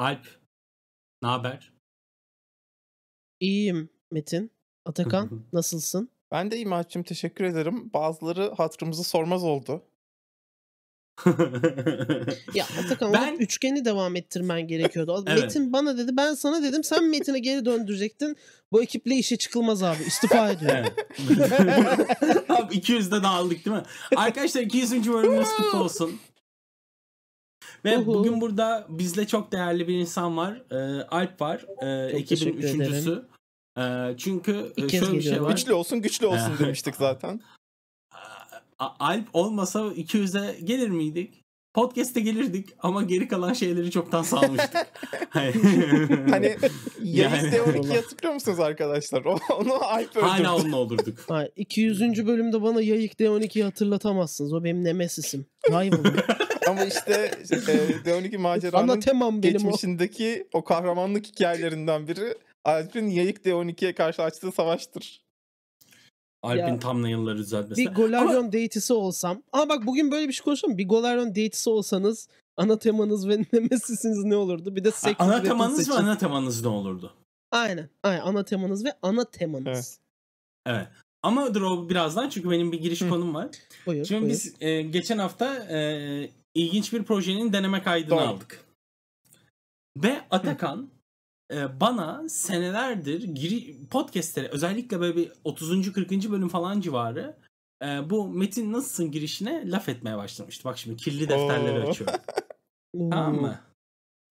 Alp. Ne haber? İyiyim Metin. Atakan nasılsın? Ben de iyiyim Alp'cim teşekkür ederim. Bazıları hatırımızı sormaz oldu. Ya Atakan Ben- üçgeni devam ettirmen gerekiyordu. Evet. Metin bana dedi ben sana dedim sen Metin'e geri döndürecektin. Bu ekiple işe çıkılmaz abi istifa ediyorum. Evet. Abi 200'de dağıldık değil mi? Arkadaşlar 200. bölümümüz kutlu olsun. Ve Uhu. bugün burada bizle çok değerli bir insan var. Ee, Alp var. Ee, Çok ekibin teşekkür ederim. üçüncüsü. Ee, çünkü İlk e, şöyle bir şey var. Güçlü olsun güçlü olsun demiştik zaten. Alp olmasa 200'e gelir miydik? Podcast'e gelirdik ama geri kalan şeyleri çoktan salmıştık. Hani- Hani Yani- Yayız D12'yi hatırlıyor musunuz arkadaşlar? Onu Alp öldürdü. Hala onunla olurduk. Hayır, 200. bölümde bana Yayık D12'yi hatırlatamazsınız. O benim nemesisim. Rival'ım. Ama işte e, D12 Ana maceranın temam benim o. geçmişindeki o kahramanlık hikayelerinden biri Alp'in Yayık D12'ye karşı açtığı savaştır. Alp'in Ya. thumbnail'ları düzeltmesi. Bir Golarion date'isi olsam. Ama bak bugün böyle bir şey konuşalım. Bir Golarion date'isi olsanız ana temanız ve nemesisiniz ne olurdu? Bir de Secret Ana Weapon temanız ve seçin. ana temanız ne olurdu? Aynen. Aynen. Ana temanız ve ana temanız. Evet. Evet. Ama dur o birazdan çünkü benim bir giriş Hı. konum var. Buyur. Şimdi buyur. biz e, geçen hafta e, ilginç bir projenin deneme kaydını Doğru. aldık. Ve Atakan e, bana senelerdir giri, podcastlere özellikle böyle bir 30. 40. bölüm falan civarı e, bu Metin nasılsın girişine laf etmeye başlamıştı. Bak şimdi kirli defterleri Oo. açıyorum. Tamam mı?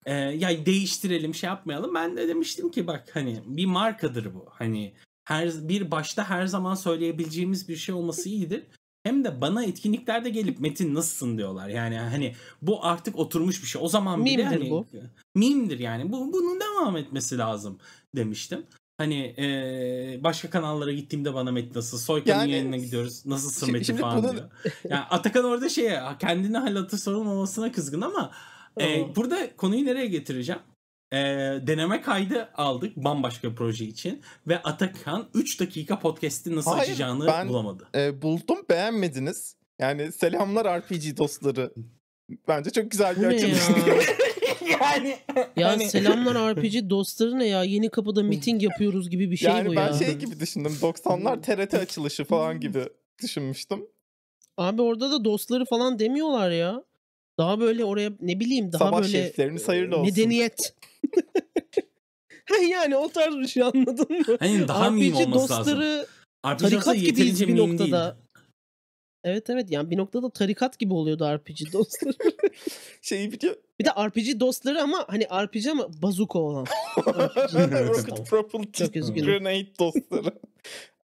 Ee, ya değiştirelim şey yapmayalım. Ben de demiştim ki bak hani bir markadır bu. Hani her bir başta her zaman söyleyebileceğimiz bir şey olması iyidir. Hem de bana etkinliklerde gelip Metin nasılsın diyorlar. Yani hani bu artık oturmuş bir şey. O zaman bile Mimdir hani bu. mimdir yani. Bu bunun devam etmesi lazım demiştim. Hani ee, başka kanallara gittiğimde bana Metin nasıl Soykan'ın Yani- yayınına gidiyoruz. Nasılsın Şi- Metin şimdi falan bunun- diyor. Yani Atakan orada şeye kendine hal hatır sorulmamasına kızgın ama Aa. burada konuyu nereye getireceğim? Ee, deneme kaydı aldık bambaşka bir proje için ve Atakan 3 dakika podcast'i nasıl Hayır, açacağını ben- bulamadı. E, buldum beğenmediniz. Yani selamlar RPG dostları. Bence çok güzel bir açılış. ya? yani Ya hani- selamlar RPG dostları ne ya? Yeni kapıda miting yapıyoruz gibi bir şey yani bu ben ya. şey gibi düşündüm. 90'lar TRT açılışı falan gibi düşünmüştüm. Abi orada da dostları falan demiyorlar ya. Daha böyle oraya ne bileyim daha Sabah böyle şerifleriniz hayırlı olsun. medeniyet. Yani o tarz bir şey anladın mı? hani daha RPG meme olması lazım. dostları RPG tarikat gibiyiz bir noktada. değil. Evet evet yani bir noktada tarikat gibi oluyordu RPG dostları. Şeyi biliyor. bir de RPG dostları ama hani RPG ama bazuka olan. Rocket üzgünüm. Grenade dostları.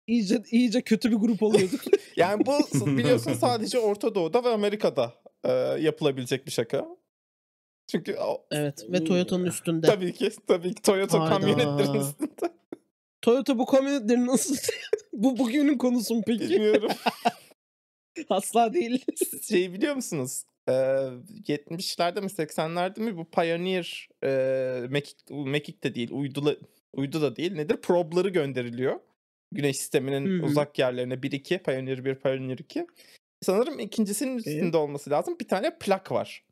İyice, iyice kötü bir grup oluyorduk. Yani bu biliyorsun sadece Orta Doğu'da ve Amerika'da e, yapılabilecek bir şaka. Çünkü o- evet ve Toyota'nın üstünde. tabii ki tabii ki Toyota Hayda. kamyonetlerin üstünde. Toyota bu kamyonetleri nasıl... bu bugünün konusu mu peki? Bilmiyorum. Asla değil. Şeyi biliyor musunuz? Ee, 70'lerde mi 80'lerde mi bu Pioneer e, Mekik, Mekik de değil uydu, uydu da değil nedir? Probları gönderiliyor. Güneş sisteminin Hı hı. uzak yerlerine 1-2 Pioneer 1 Pioneer 2. Sanırım ikincisinin üstünde olması lazım. Bir tane plak var.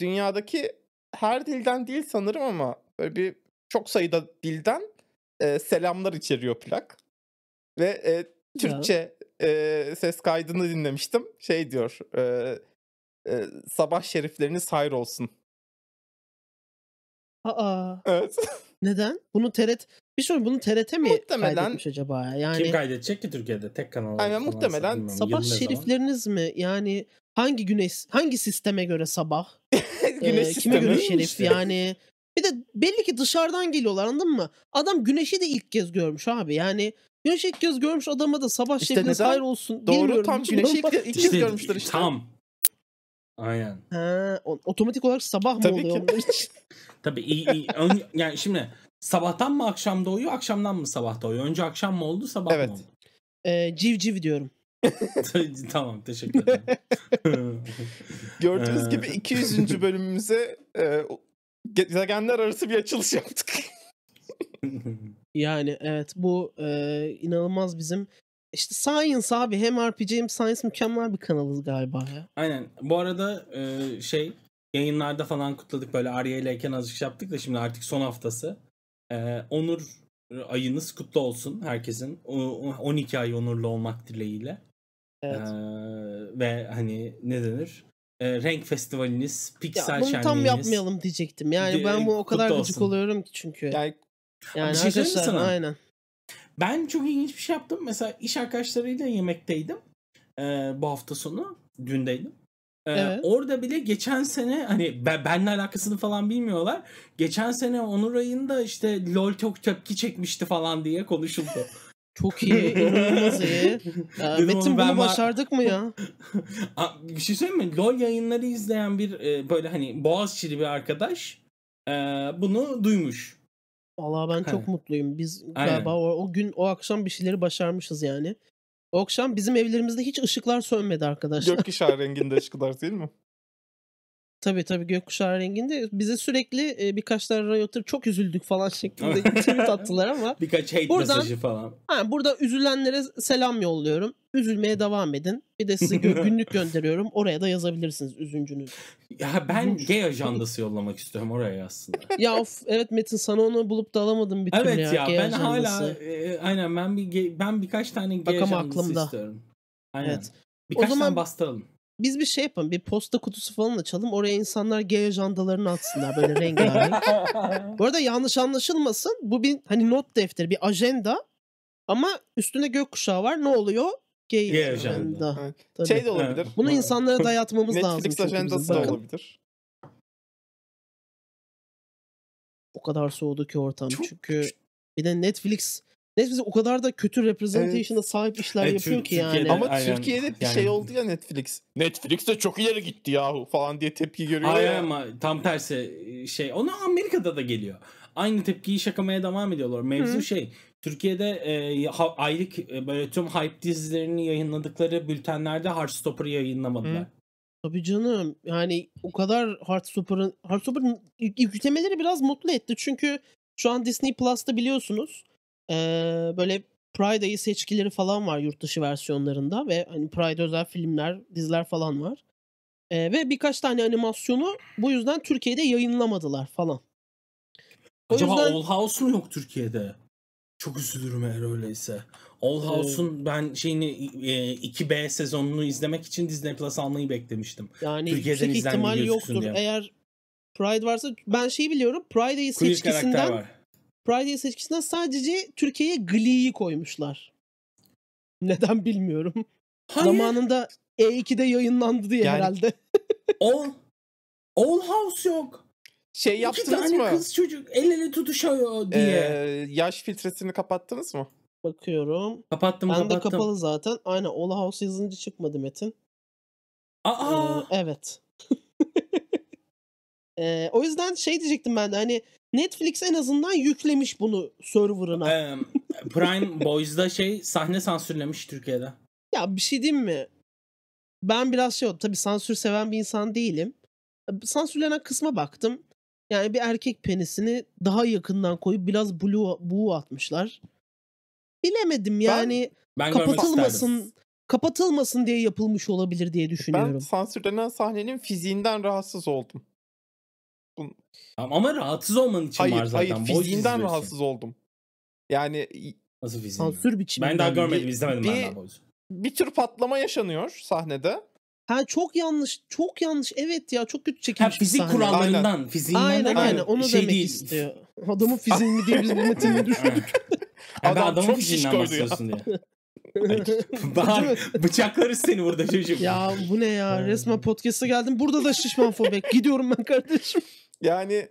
Dünyadaki her dilden değil sanırım ama böyle bir çok sayıda dilden e, selamlar içeriyor plak. Ve e, Türkçe e, ses kaydını dinlemiştim. Şey diyor. e, e, sabah şerifleriniz hayır olsun. Aa, Evet. neden? Bunu TRT... Bir şey bunu TRT mi Muhtemelen- kaydetmiş acaba? ya? Yani Kim kaydedecek ki Türkiye'de tek kanal? Aynen, muhtemelen sabah ne zaman? şerifleriniz mi? Yani hangi güneş, hangi sisteme göre sabah? Güneş Ee, kime göre şerif işte? yani? Bir de belli ki dışarıdan geliyorlar anladın mı? Adam güneşi de ilk kez görmüş abi. Yani güneşi ilk kez görmüş adama da sabah İşte şerifiniz neden? hayır olsun. Doğru Bilmiyorum, tam güneşi ilk, ilk kez İşte, görmüşler işte. Tam. Aynen. Ha, o- otomatik olarak sabah mı Tabii oluyor ki. onlar için? Tabii iyi, iyi. Ön- yani şimdi sabahtan mı akşam doğuyor, akşamdan mı sabah doğuyor? Önce akşam mı oldu, sabah Evet. mı oldu? Ee, civciv diyorum. tamam, teşekkür ederim. Gördüğünüz Ee. gibi 200. bölümümüze e, gezegenler arası bir açılış yaptık. Yani evet bu e, inanılmaz bizim işte Science abi hem RPG hem Science mükemmel bir kanalız galiba ya. Aynen. Bu arada e, şey yayınlarda falan kutladık böyle Arya ileyken azıcık şey yaptık da şimdi artık son haftası. Ee, onur ayınız kutlu olsun herkesin. O- 12 ay onurlu olmak dileğiyle. Evet. Ee, ve hani ne denir? Ee, renk festivaliniz, Ya piksel bunu tam şenliğiniz. yapmayalım diyecektim. Yani ben bu o kadar gıcık oluyorum ki çünkü. Yani Yani Bir şey söyleyeyim mi arkadaşlar sana? aynen. Ben çok ilginç bir şey yaptım. Mesela iş arkadaşlarıyla yemekteydim. Ee, bu hafta sonu. Dündeydim. Ee, Evet. Orada bile geçen sene hani ben, benle alakasını falan bilmiyorlar. Geçen sene Onur ayında işte LOL çok tepki çekmişti falan diye konuşuldu. Çok iyi. inanılmaz iyi. Ya, Dedim Metin bunu başardık mı ya? Bir şey söyleyeyim mi? LOL yayınları izleyen bir e, böyle hani Boğaziçi'li bir arkadaş e, bunu duymuş. Vallahi ben çok mutluyum. Biz Aynen. galiba o, o gün o akşam bir şeyleri başarmışız yani. O akşam bizim evlerimizde hiç ışıklar sönmedi arkadaşlar. gökkuşağı renginde ışıklar değil mi? Tabii tabii gökkuşağı renginde. Bize sürekli e, birkaç tane Riot'ır çok üzüldük falan şeklinde tweet attılar ama Birkaç hate Buradan- mesajı falan. ha, burada üzülenlere selam yolluyorum. Üzülmeye devam edin. Bir de size günlük gönderiyorum. Oraya da yazabilirsiniz üzüncünüzü. Ya ben Üzülmüş. gay ajandası yollamak istiyorum oraya aslında. Ya of, evet Metin sana onu bulup da alamadım bir türlü Evet ya. ya, gay ben hala ajandası. e, aynen ben bir gay- ben birkaç tane gay Bak ajandası aklımda. istiyorum. Aynen. Evet. Birkaç O zaman- tane bastıralım. Biz bir şey yapalım. Bir posta kutusu falan açalım. Oraya insanlar gay ajandalarını atsınlar böyle rengarenk. Bu arada yanlış anlaşılmasın. Bu bir hani not defteri, bir ajenda. Ama üstünde gökkuşağı var. Ne oluyor? Gay, Gay ajanda. ajanda. Evet. Şey de olabilir. Bunu insanlara dayatmamız lazım. Netflix ajandası da olabilir. O kadar soğudu ki ortam. Çok- çünkü bir de Netflix Netflix o kadar da kötü representation'a sahip işler Evet, yapıyor ki yani. Türkiye'de- Ama Aynen. Türkiye'de bir Yani- şey oldu ya Netflix. Netflix de çok ileri gitti yahu falan diye tepki görüyor Hayır ya. ama tam tersi şey. Onu Amerika'da da geliyor. Aynı tepkiyi şakamaya devam ediyorlar. Mevzu Hı. şey. Türkiye'de e, ha- aylık e, böyle tüm hype dizilerini yayınladıkları bültenlerde Heartstopper'ı yayınlamadılar. Hı. Tabii canım. Yani o kadar Heartstopper'ın Heartstopper'ın yük- yüklemeleri biraz mutlu etti. Çünkü şu an Disney Plus'ta biliyorsunuz eee, böyle Pride ayı seçkileri falan var yurt dışı versiyonlarında ve hani Pride özel filmler, diziler falan var. Eee, ve birkaç tane animasyonu bu yüzden Türkiye'de yayınlamadılar falan. O Acaba yüzden All House mu yok Türkiye'de? Çok üzülürüm eğer öyleyse. All Ee, House'un ben şeyini e, 2B sezonunu izlemek için Disney Plus almayı beklemiştim. yani Türkiye'den yüksek ihtimal yoktur. diye. Eğer Pride varsa ben şeyi biliyorum. Pride seçkisinden. Pride seçkisinden sadece Türkiye'ye Glee'yi koymuşlar. Neden bilmiyorum. Hayır. Zamanında E2'de yayınlandı diye Yani- herhalde. All, All House yok. Şey İki yaptınız tane mı? kız çocuk el ele tutuşuyor diye. Ee, yaş filtresini kapattınız mı? Bakıyorum. kapattım Ben de kapattım. kapalı zaten. Aynen All House yazınca çıkmadı Metin. Aa, Ee, evet. Ee, o yüzden şey diyecektim ben de hani Netflix en azından yüklemiş bunu serverına. em, Prime Boys'da şey sahne sansürlemiş Türkiye'de. Ya bir şey diyeyim mi? Ben biraz şey oldu. Tabii sansür seven bir insan değilim. Sansürlenen kısma baktım. Yani bir erkek penisini daha yakından koyup biraz blue buğu atmışlar. Bilemedim yani Ben isterdim. kapatılmasın kapatılmasın diye yapılmış olabilir diye Ben düşünüyorum. sansürlenen sahnenin fiziğinden rahatsız oldum. Tamam, Ama rahatsız olman için Hayır, var zaten. hayır Boys fiziğinden rahatsız oldum. Yani Nasıl fiziğinden? Sansür biçiminden. Ben daha görmedim, izlemedim ben bir- daha Boys'u. bir tür patlama yaşanıyor sahnede. Ha çok yanlış. Çok yanlış. Evet ya çok kötü Ha, çekilmiş bir fizik kurallarından, fiziğinden Aynen derken aynen onu şey demek değil. istiyor. Adamın fiziğini diye biz bu metinini düşündük. Ha, Adam adamın çok fiziğinden şişkoydu ya. bahsediyorsun diye. Bahar bıçaklarız seni burada çocuk. Ya bu ne ya? Resmen podcast'a geldim. Burada da şişman fobek. Gidiyorum ben kardeşim. Yani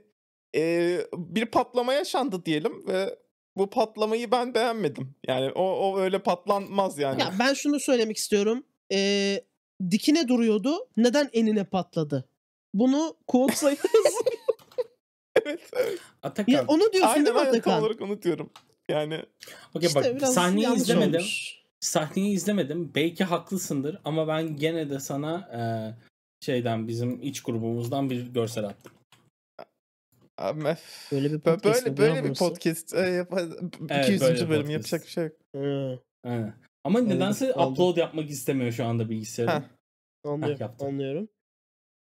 e, bir patlama yaşandı diyelim ve bu patlamayı ben beğenmedim. Yani o, o öyle patlanmaz yani. Ya ben şunu söylemek istiyorum. Ee, dikine duruyordu. Neden enine patladı? Bunu quote sayarız. evet, evet. Atakan. ya onu diyorsun Aynen değil mi aynen Atakan? olarak unutuyorum. Yani Okey İşte bak sahneyi izlemedim. olmuş. Sahneyi izlemedim. Belki haklısındır ama ben gene de sana e, şeyden bizim iç grubumuzdan bir görsel attım. Ama Böyle bir podcast böyle böyle bir podcast e, yap- Evet, 200. böyle bölüm podcast. yapacak bir şey yok. Aynen. Ama Öyle nedense oldu. upload yapmak istemiyor şu anda bilgisayarım. Heh. anlıyorum. yaptım. anlıyorum.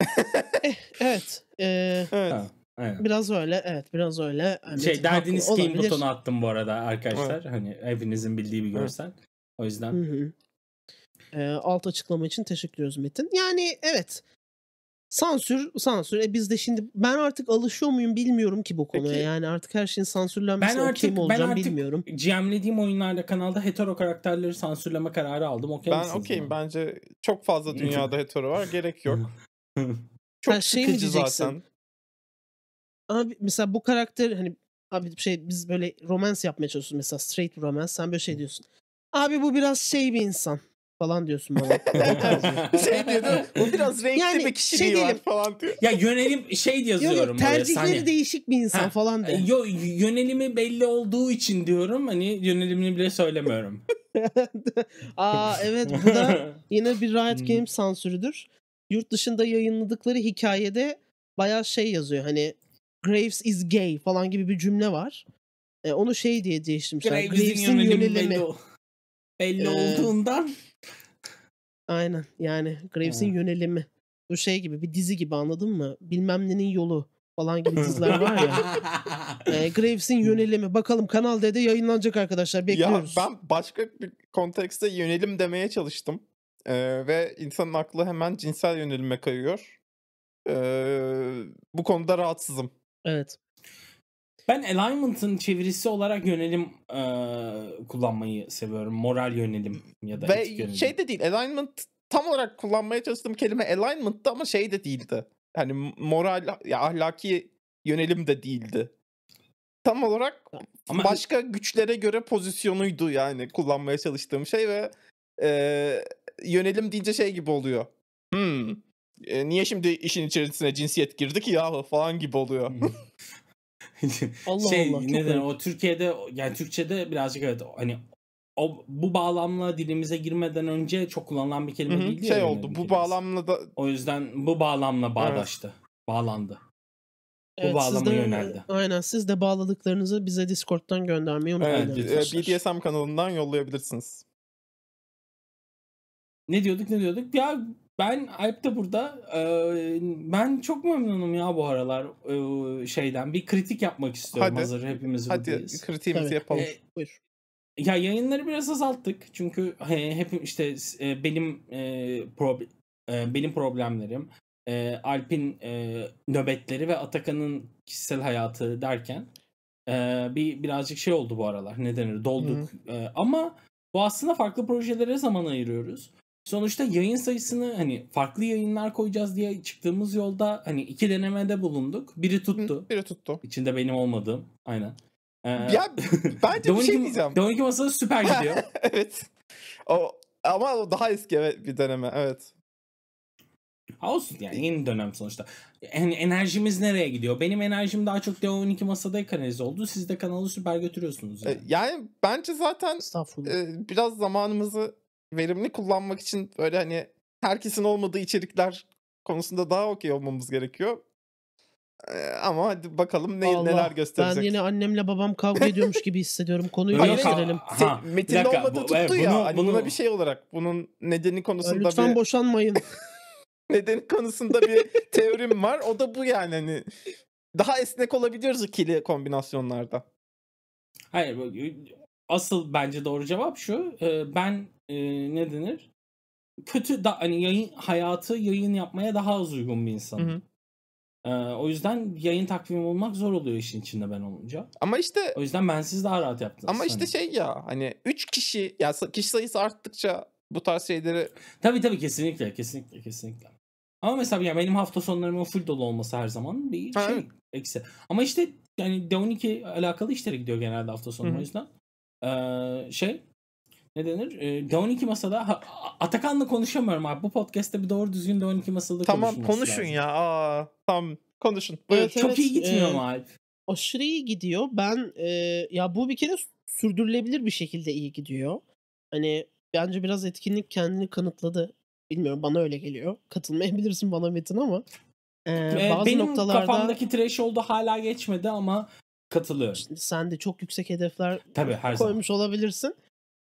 evet. eee, Evet. Ha, aynen. biraz öyle. Evet biraz öyle. Hani Şey Metin derdini haklı sikeyim olabilir. butonu attım bu arada arkadaşlar. Hani hepinizin bildiği bir Evet. görsel. O yüzden Hı hı. Eee, alt açıklama için teşekkür ediyoruz Metin. Yani evet. Sansür, sansür. E biz de şimdi ben artık alışıyor muyum bilmiyorum ki bu konuya. Peki- Yani artık her şeyin sansürlenmesine Ben okey artık- mi ben olacağım artık- bilmiyorum. GM'lediğim oyunlarda kanalda hetero karakterleri sansürleme kararı aldım. Okey Ben okeyim. Bence çok fazla dünyada hetero var. Gerek yok. Çok Ha, şey mi sıkıcı zaten. Abi mesela bu karakter hani abi şey biz böyle romans yapmaya çalışıyoruz mesela straight bir romance sen böyle şey diyorsun. Abi bu biraz şey bir insan falan diyorsun bana. şey diyor değil mi? Bu biraz renkli Yani bir şey kişiliği var diyelim. falan diyor. ya yönelim şey yazıyorum yok tercihleri sahne. değişik bir insan Ha, falan de. Yo, yönelimi belli olduğu için diyorum. Hani yönelimini bile söylemiyorum. Aa evet bu da yine bir Riot Hmm. Games sansürüdür. Yurt dışında yayınladıkları hikayede bayağı şey yazıyor hani Graves is gay falan gibi bir cümle var. E, onu şey diye değiştirmişler. Graves'in Graves'in yönelimi yönelimi. Belli, Ee, olduğundan. Aynen yani Graves'in Ha. yönelimi. Bu şey gibi bir dizi gibi anladın mı? Bilmem nenin yolu falan gibi diziler var ya. E, Graves'in yönelimi. Bakalım Kanal D'de yayınlanacak arkadaşlar. Ya Bekliyoruz. ben başka bir kontekste yönelim demeye çalıştım. Ee, ve insanın aklı hemen cinsel yönelime kayıyor. Ee, bu konuda rahatsızım. Evet. Ben alignment'ın çevirisi olarak yönelim e, kullanmayı seviyorum. Moral yönelim ya da etik Ve yönelim. şey de değil. Alignment tam olarak kullanmaya çalıştığım kelime alignment'tı ama şey de değildi. Hani moral ya ahlaki yönelim de değildi. Tam olarak Ama başka güçlere göre pozisyonuydu yani kullanmaya çalıştığım şey ve e, yönelim deyince şey gibi oluyor. Hmm. e, niye şimdi işin içerisine cinsiyet girdi ki yahu falan gibi oluyor. Allah şey Allah. Neden o Türkiye'de yani Türkçe'de birazcık evet hani o bu bağlamla dilimize girmeden önce çok kullanılan bir kelime Hı hı, değildi ya şey oldu. Bu kelimesi. bağlamla da O yüzden bu bağlamla bağdaştı. Bağlandı. Bu Evet, siz bağlama de- yöneldi. Aynen siz de bağladıklarınızı bize Discord'dan göndermeyi unutmayın evet, Evet. BDSM kanalından yollayabilirsiniz. Ne diyorduk ne diyorduk? Ya ben Alp de burada. Ee, ben çok memnunum ya bu aralar ee, şeyden. Bir kritik yapmak istiyorum Hadi. hazır hepimiz Hadi buradayız. kritiğimizi Tabii. yapalım. Ee, Buyur. Ya yayınları biraz azalttık çünkü he, hep işte e, benim e, e, benim problemlerim, e, Alp'in e, nöbetleri ve Atakan'ın kişisel hayatı derken e, bir birazcık şey oldu bu aralar. Ne denir? Dolduk. E, ama bu aslında farklı projelere zaman ayırıyoruz. Sonuçta yayın sayısını hani farklı yayınlar koyacağız diye çıktığımız yolda hani iki denemede bulunduk. Biri Hı, tuttu. Biri tuttu. İçinde benim olmadığım. Aynen. E, Ya bence bir şey diyeceğim. Donki masası süper gidiyor. evet. O ama o daha eski evet, bir deneme. Evet. Ha olsun yani yeni dönem sonuçta. Yani enerjimiz nereye gidiyor? Benim enerjim daha çok D12 masada kanalize oldu. Siz de kanalı süper götürüyorsunuz. E, Yani. Yani bence zaten e, biraz zamanımızı verimli kullanmak için böyle hani herkesin olmadığı içerikler konusunda daha okey olmamız gerekiyor. Ama hadi bakalım ne, Allah, neler gösterecek. Ben yine annemle babam kavga ediyormuş gibi hissediyorum. Konuyu değiştirelim. Ha, Metin'in dakika, olmadığı bu- tuttu evet, ya. bunu- hani bunu- buna bir şey olarak bunun nedeni konusunda Lütfen bir boşanmayın. nedeni konusunda bir teorim var. O da bu yani hani daha esnek olabiliyoruz ikili kombinasyonlarda. Hayır. bu- Asıl bence doğru cevap şu. Ben e, ne denir? Kötü da hani yayın hayatı yayın yapmaya daha az uygun bir insanım. Hı hı. E, o yüzden yayın takvimi olmak zor oluyor işin içinde ben olunca. Ama işte O yüzden ben siz daha rahat yaptınız. ama işte Hani- şey ya hani 3 kişi ya kişi sayısı arttıkça bu tarz şeyleri Tabii tabii kesinlikle kesinlikle kesinlikle. Ama mesela yani benim hafta sonlarımın full dolu olması her zaman bir Ha, şey evet. eksi. Ama işte yani D12 alakalı işlere gidiyor genelde hafta sonu o yüzden. Ee, şey ne denir? Ee, D12 masada Atakan'la konuşamıyorum abi. Bu podcast'te bir doğru düzgün D12 masada tamam konuşun lazım. ya. Aa, tamam konuşun. Buyur. Evet, Çok iyi gitmiyor e, mu Alp? Aşırı iyi gidiyor. Ben e, ya bu bir kere sürdürülebilir bir şekilde iyi gidiyor. Hani bence biraz etkinlik kendini kanıtladı. Bilmiyorum bana öyle geliyor. Katılmayabilirsin bana Metin ama. e, Ee, bazı benim noktalarda kafamdaki threshold hala geçmedi ama katılıyorum. Şimdi sen de çok yüksek hedefler Tabii her zaman. koymuş olabilirsin.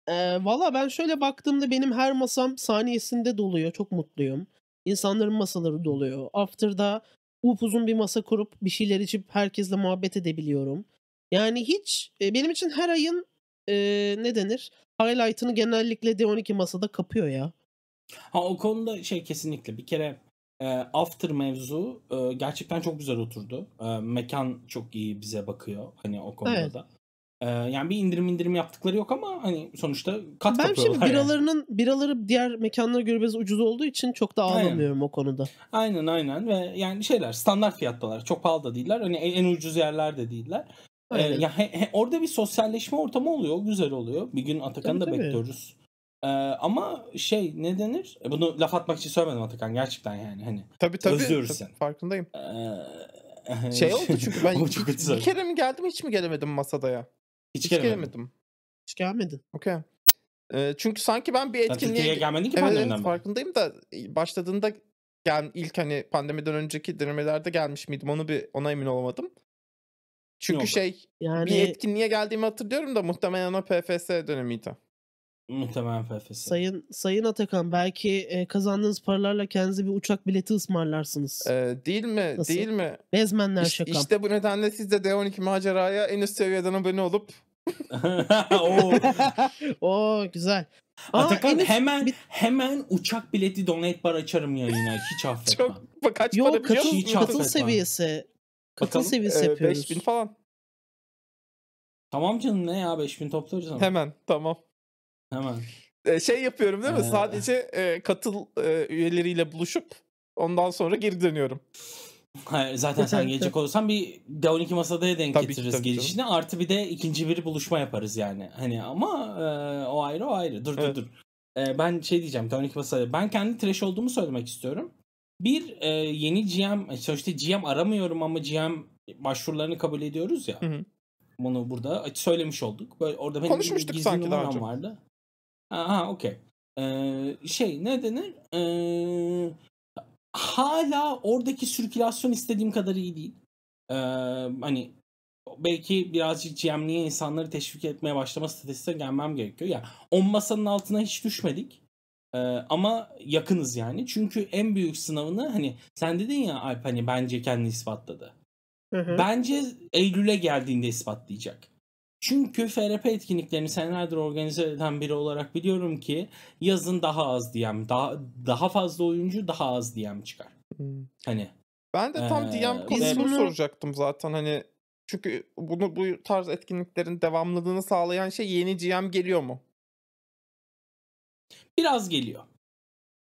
Ee, Valla ben şöyle baktığımda benim her masam saniyesinde doluyor. Çok mutluyum. insanların masaları doluyor. After'da upuzun bir masa kurup bir şeyler içip herkesle muhabbet edebiliyorum. Yani hiç e, benim için her ayın e, ne denir? Highlight'ını genellikle D12 masada kapıyor ya. Ha o konuda şey kesinlikle bir kere e, after mevzu e, gerçekten çok güzel oturdu. E, mekan çok iyi bize bakıyor hani o konuda Evet. da. E, yani bir indirim indirim yaptıkları yok ama hani sonuçta kat Ben şimdi kapıyorlar yani. biralarının biraları diğer mekanlara göre biraz ucuz olduğu için çok da Aynen. ağlamıyorum o konuda. Aynen aynen ve yani şeyler standart fiyattalar. Çok pahalı da değiller. Hani en, en ucuz yerler de değiller. Ee, Aynen. ya he- he- orada bir sosyalleşme ortamı oluyor. Güzel oluyor. Bir gün Atakan'ı da Tabii, bekliyoruz. Ee, ama şey ne denir? E, Bunu laf atmak için söylemedim Atakan gerçekten yani hani. Tabii tabii. Özlüyoruz tabii, seni. Farkındayım. Ee, Şey oldu çünkü ben çok bir, kere mi geldim hiç mi gelemedim masada ya? Hiç, Hiç gelemedim. gelemedim. Hiç gelmedin. Okey. Ee, çünkü sanki ben bir etkinliğe... Türkiye'ye gelmedin ki pandemiden evet farkındayım da e, başladığında gel, ilk hani pandemiden önceki denemelerde gelmiş miydim onu bir ona emin olamadım. Çünkü Yok. şey Yani bir etkinliğe geldiğimi hatırlıyorum da muhtemelen o PFS dönemiydi. Muhtemelen PFS. Sayın Sayın Atakan belki e, kazandığınız paralarla kendinize bir uçak bileti ısmarlarsınız. Ee, değil mi? Nasıl? Değil mi? Bezmenler İş- şakam. işte bu nedenle siz de D12 maceraya en üst seviyeden abone olup Oo. Oo güzel. Aa, Atakan Enes- hemen bir- hemen uçak bileti donate bar açarım yayına. Hiç affetmem. çok kaç Yo para biliyor katıl, Hiç musun? katıl seviyesi. Katıl Bakalım. seviyesi Ee, yapıyoruz. 5000 falan. Tamam canım ne ya 5000 toplarız ama. Hemen tamam. Hemen. Ee, şey yapıyorum değil mi? Ee. Sadece e, katıl e, üyeleriyle buluşup ondan sonra geri dönüyorum. Hayır, zaten sen gelecek olursan bir D12 masada denk Tabii ki, getiririz tabii gelişini. Artı bir de ikinci bir buluşma yaparız yani. Hani ama e, o ayrı o ayrı. Dur Evet. dur dur. E, ben şey diyeceğim D12 masada. Ben kendi trash olduğumu söylemek istiyorum. Bir e, yeni GM sonuçta GM aramıyorum ama GM başvurularını kabul ediyoruz ya. Hı hı. Bunu burada söylemiş olduk. Böyle orada benim Konuşmuştuk gizli sanki daha numaram önce. vardı. Aha okey. Ee, şey ne denir? Ee, hala oradaki sirkülasyon istediğim kadar iyi değil. Ee, hani belki birazcık GM'liye insanları teşvik etmeye başlama stratejisine gelmem gerekiyor. Ya 10 masanın altına hiç düşmedik. Ee, ama yakınız yani. Çünkü en büyük sınavını hani sen dedin ya Alp hani bence kendi ispatladı. Hı hı. Bence Eylül'e geldiğinde ispatlayacak. Çünkü FRP etkinliklerini senelerdir organize eden biri olarak biliyorum ki yazın daha az DM, daha daha fazla oyuncu, daha az DM çıkar. Hmm. Hani Ben de tam Ee, DM konusunu bunu- soracaktım zaten hani çünkü bunu bu tarz etkinliklerin devamlılığını sağlayan şey yeni GM geliyor mu? biraz geliyor.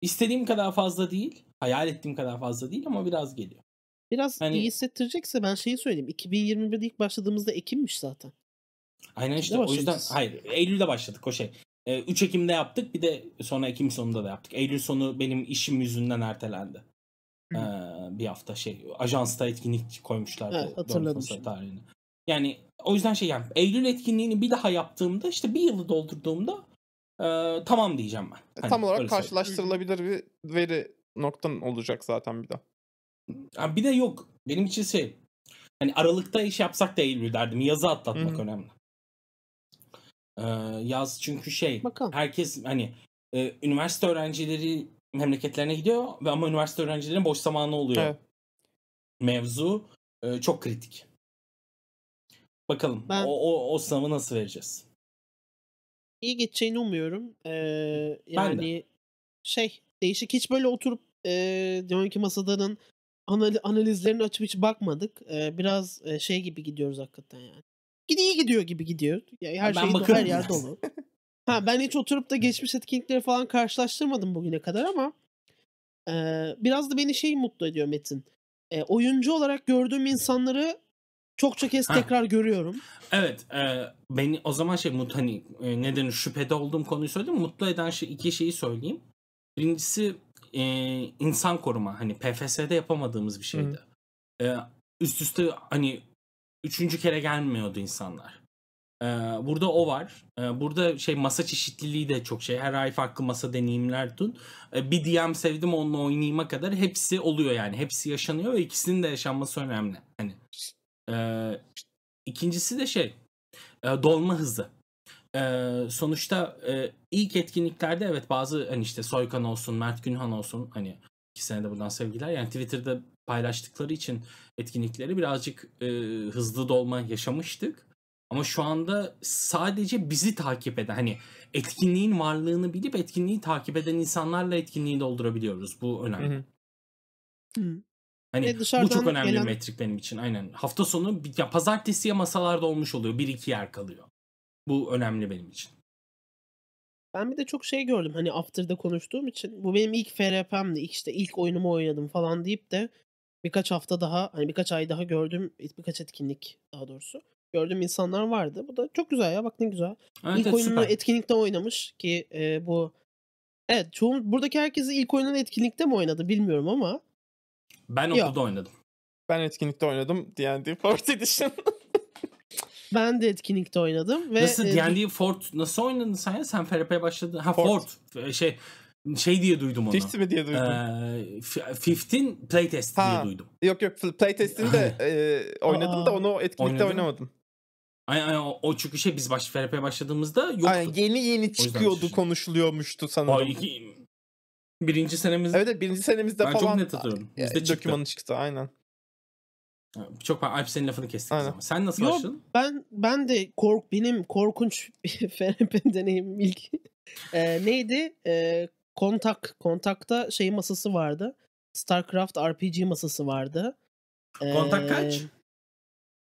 İstediğim kadar fazla değil, hayal ettiğim kadar fazla değil ama biraz geliyor. Biraz Hani- iyi hissettirecekse ben şeyi söyleyeyim. 2021'de ilk başladığımızda Ekim'miş zaten. Aynen işte o yüzden hayır Eylül'de başladık o şey. Ee, 3 Ekim'de yaptık bir de sonra Ekim sonunda da yaptık. Eylül sonu benim işim yüzünden ertelendi. Ee, bir hafta şey ajansta etkinlik koymuşlar. Evet, hatırladım tarihini. Yani o yüzden şey yani Eylül etkinliğini bir daha yaptığımda işte bir yılı doldurduğumda e, tamam diyeceğim ben. E, Hani Tam olarak söyleyeyim. karşılaştırılabilir bir veri noktan olacak zaten bir de. Ha, bir de yok. Benim için şey hani Aralık'ta iş yapsak da Eylül derdim. Yazı atlatmak Hı hı. önemli. Ee, yaz çünkü şey Bakalım. herkes hani e, üniversite öğrencileri memleketlerine gidiyor ve ama üniversite öğrencilerinin boş zamanı oluyor. Evet. Mevzu e, çok kritik. Bakalım Ben- o, o, o sınavı nasıl vereceğiz? İyi geçeceğini umuyorum. Ee, Ben yani şey değişik hiç böyle oturup e, D12 masadanın anali- analizlerini açıp hiç bakmadık. Ee, biraz e, şey gibi gidiyoruz hakikaten yani. İyi gidiyor gibi gidiyor. Her Ben şey her yer dolu. Ha ben hiç oturup da geçmiş etkinlikleri falan karşılaştırmadım bugüne kadar ama e, biraz da beni şey mutlu ediyor Metin. E, oyuncu olarak gördüğüm insanları çokça kez Ha. tekrar görüyorum. Evet, e, beni o zaman şey mut hani e, neden şüphede olduğum konuyu söyledim. Mutlu eden şey iki şeyi söyleyeyim. Birincisi e, insan koruma. Hani PFS'de yapamadığımız bir şeydi. E, üst üste hani üçüncü kere gelmiyordu insanlar. E, burada o var. E, burada şey masa çeşitliliği de çok şey. Her ay farklı masa deneyimler tun. E, bir DM sevdim onunla oynayayım'a kadar hepsi oluyor yani. Hepsi yaşanıyor ve ikisinin de yaşanması önemli. Hani e, ikincisi de şey e, dolma hızı. E, sonuçta e, ilk etkinliklerde evet bazı hani işte Soykan olsun, Mert Günhan olsun hani İkisine de buradan sevgiler. Yani Twitter'da paylaştıkları için etkinlikleri birazcık e, hızlı dolma yaşamıştık. Ama şu anda sadece bizi takip eden hani etkinliğin varlığını bilip etkinliği takip eden insanlarla etkinliği doldurabiliyoruz. Bu önemli. Hı hı. Hı. Hani Ve bu çok önemli gelen- bir metrik benim için. Aynen. Hafta sonu ya pazartesiye masalarda olmuş oluyor. Bir iki yer kalıyor. Bu önemli benim için. Ben bir de çok şey gördüm hani After'da konuştuğum için. Bu benim ilk FRP'mdi. İlk işte ilk oyunumu oynadım falan deyip de birkaç hafta daha hani birkaç ay daha gördüm birkaç etkinlik daha doğrusu. Gördüğüm insanlar vardı. Bu da çok güzel ya bak ne güzel. Evet, ilk evet, oyununu süper. etkinlikte oynamış ki e, bu Evet çoğu buradaki herkesi ilk oyununu etkinlikte mi oynadı bilmiyorum ama Ben Yok. okulda oynadım. Ben etkinlikte oynadım. D&D 4th Edition. ben de etkinlikte oynadım ve nasıl e, D&D Fort nasıl oynadın sen ya? Sen FRP'ye başladın. Ha Fort. Fort. Şey şey diye duydum onu. 50 mi diye duydum. Ee, f- 15 playtest diye Ha. duydum. Yok yok playtest'ini de e, oynadım da Aa. onu etkinlikte oynamadım. Aynen, aynen, o, o çünkü şey biz baş FRP'ye başladığımızda yoktu. Aynen, yeni yeni çıkıyordu konuşuluyormuştu Ay, sanırım. iki- birinci senemizde Evet birinci senemizde Ben çok falan net hatırlıyorum. e, Bizde çıktı. dokümanı çıktı aynen. çok Alp senin lafını kestik Aynen. ama. Sen nasıl Yok. başladın? Ben ben de kork benim korkunç bir FRP deneyimim ilk. Ee, neydi? Ee, kontak. Kontakta şey masası vardı. StarCraft RPG masası vardı. Kontak kaç?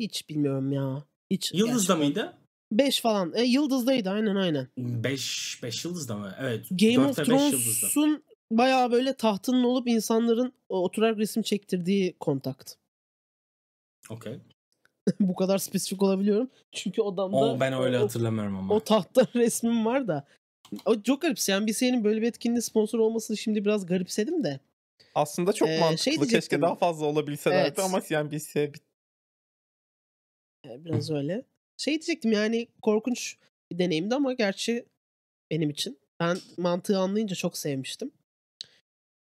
Hiç bilmiyorum ya. Hiç. Yıldız'da mıydı? 5 falan. E, Yıldız'daydı aynen aynen. 5 5 yıldızda mı? Evet. Game 4 of ve 5 yıldızda. Thrones'un bayağı böyle tahtının olup insanların oturarak resim çektirdiği kontakt. Okey. Bu kadar spesifik olabiliyorum. Çünkü odamda O ben öyle o- hatırlamıyorum ama. O tahta resmim var da. O çok garip. Yani bir senin böyle bir etkinliğe sponsor olmasını şimdi biraz garipsedim de. Aslında çok Ee, mantıklı. şey Keşke daha fazla olabilselerdi Evet. ama CNBC Ee, Biraz öyle. Şey diyecektim yani korkunç bir deneyimdi ama gerçi benim için. Ben mantığı anlayınca çok sevmiştim.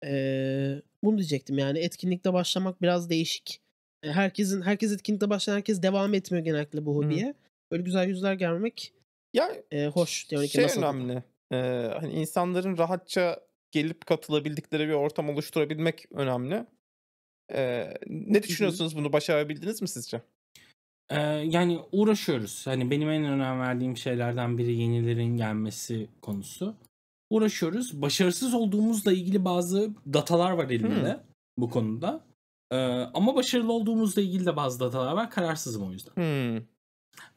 Ee, bunu diyecektim yani etkinlikte başlamak biraz değişik. Ee, Herkesin herkes etkinlikte başlayan herkes devam etmiyor genellikle bu Hı. hobiye. Böyle güzel yüzler görmek ya e, hoş. Ki şey nasıl- önemli. Ee, hani insanların rahatça gelip katılabildikleri bir ortam oluşturabilmek önemli. Ee, ne düşünüyorsunuz bunu başarabildiniz mi sizce? Ee, yani uğraşıyoruz. Hani benim en önem verdiğim şeylerden biri yenilerin gelmesi konusu. Uğraşıyoruz. Başarısız olduğumuzla ilgili bazı datalar var elimde bu konuda. Ee, ama başarılı olduğumuzla ilgili de bazı datalar var. Kararsızım o yüzden. Hmm.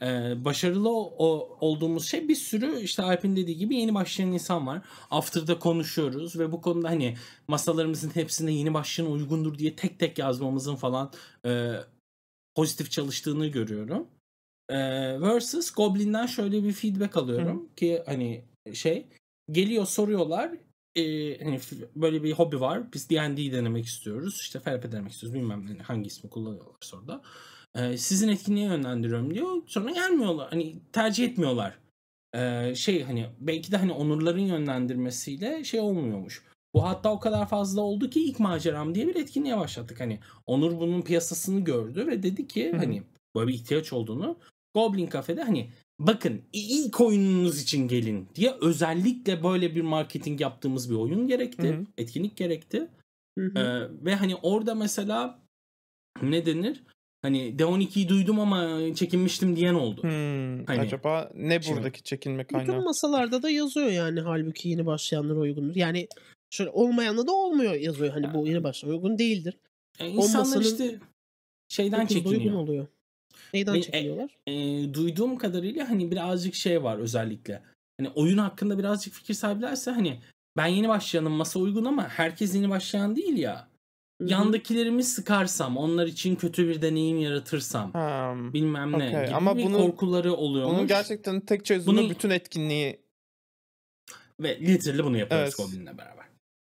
Ee, başarılı o, olduğumuz şey bir sürü işte Alp'in dediği gibi yeni başlayan insan var. After'da konuşuyoruz ve bu konuda hani masalarımızın hepsinde yeni başlayan uygundur diye tek tek yazmamızın falan e, pozitif çalıştığını görüyorum. E, versus Goblin'den şöyle bir feedback alıyorum ki hani şey geliyor soruyorlar e, hani böyle bir hobi var biz D&D denemek istiyoruz işte FRP denemek istiyoruz bilmem ne, hangi ismi kullanıyorlar orada. E, sizin etkinliğe yönlendiriyorum diyor sonra gelmiyorlar hani tercih etmiyorlar. E, şey hani belki de hani onurların yönlendirmesiyle şey olmuyormuş. Bu hatta o kadar fazla oldu ki ilk maceram diye bir etkinliğe başlattık. Hani Onur bunun piyasasını gördü ve dedi ki Hı hı. hani böyle bir ihtiyaç olduğunu Goblin Cafe'de hani bakın ilk oyununuz için gelin diye özellikle böyle bir marketing yaptığımız bir oyun gerekti. Hı hı. Etkinlik gerekti. Ee, ve hani orada mesela ne denir? Hani D12'yi duydum ama çekinmiştim diyen oldu. Hmm. Hani- Acaba ne Şimdi- buradaki çekinme Bütün kaynağı? masalarda da yazıyor yani halbuki yeni başlayanlara uygundur. Yani şöyle olmayanla da olmuyor yazıyor. Hani bu yeni başlayan uygun değildir. E, insanlar işte şeyden Dokuzda uygun çekiniyor. oluyor. Neyden Ve- e- çekiniyorlar? e, duyduğum kadarıyla hani birazcık şey var özellikle. Hani oyun hakkında birazcık fikir sahiplerse hani ben yeni başlayanım masa uygun ama herkes yeni başlayan değil ya. Yandakilerimi sıkarsam, onlar için kötü bir deneyim yaratırsam, Ha. bilmem ne Okey, gibi ama bir bunu- korkuları oluyormuş. Bunun gerçekten tek çözümü Bunu- bütün etkinliği Ve literally bunu yapıyoruz Evet. Goblin'le beraber.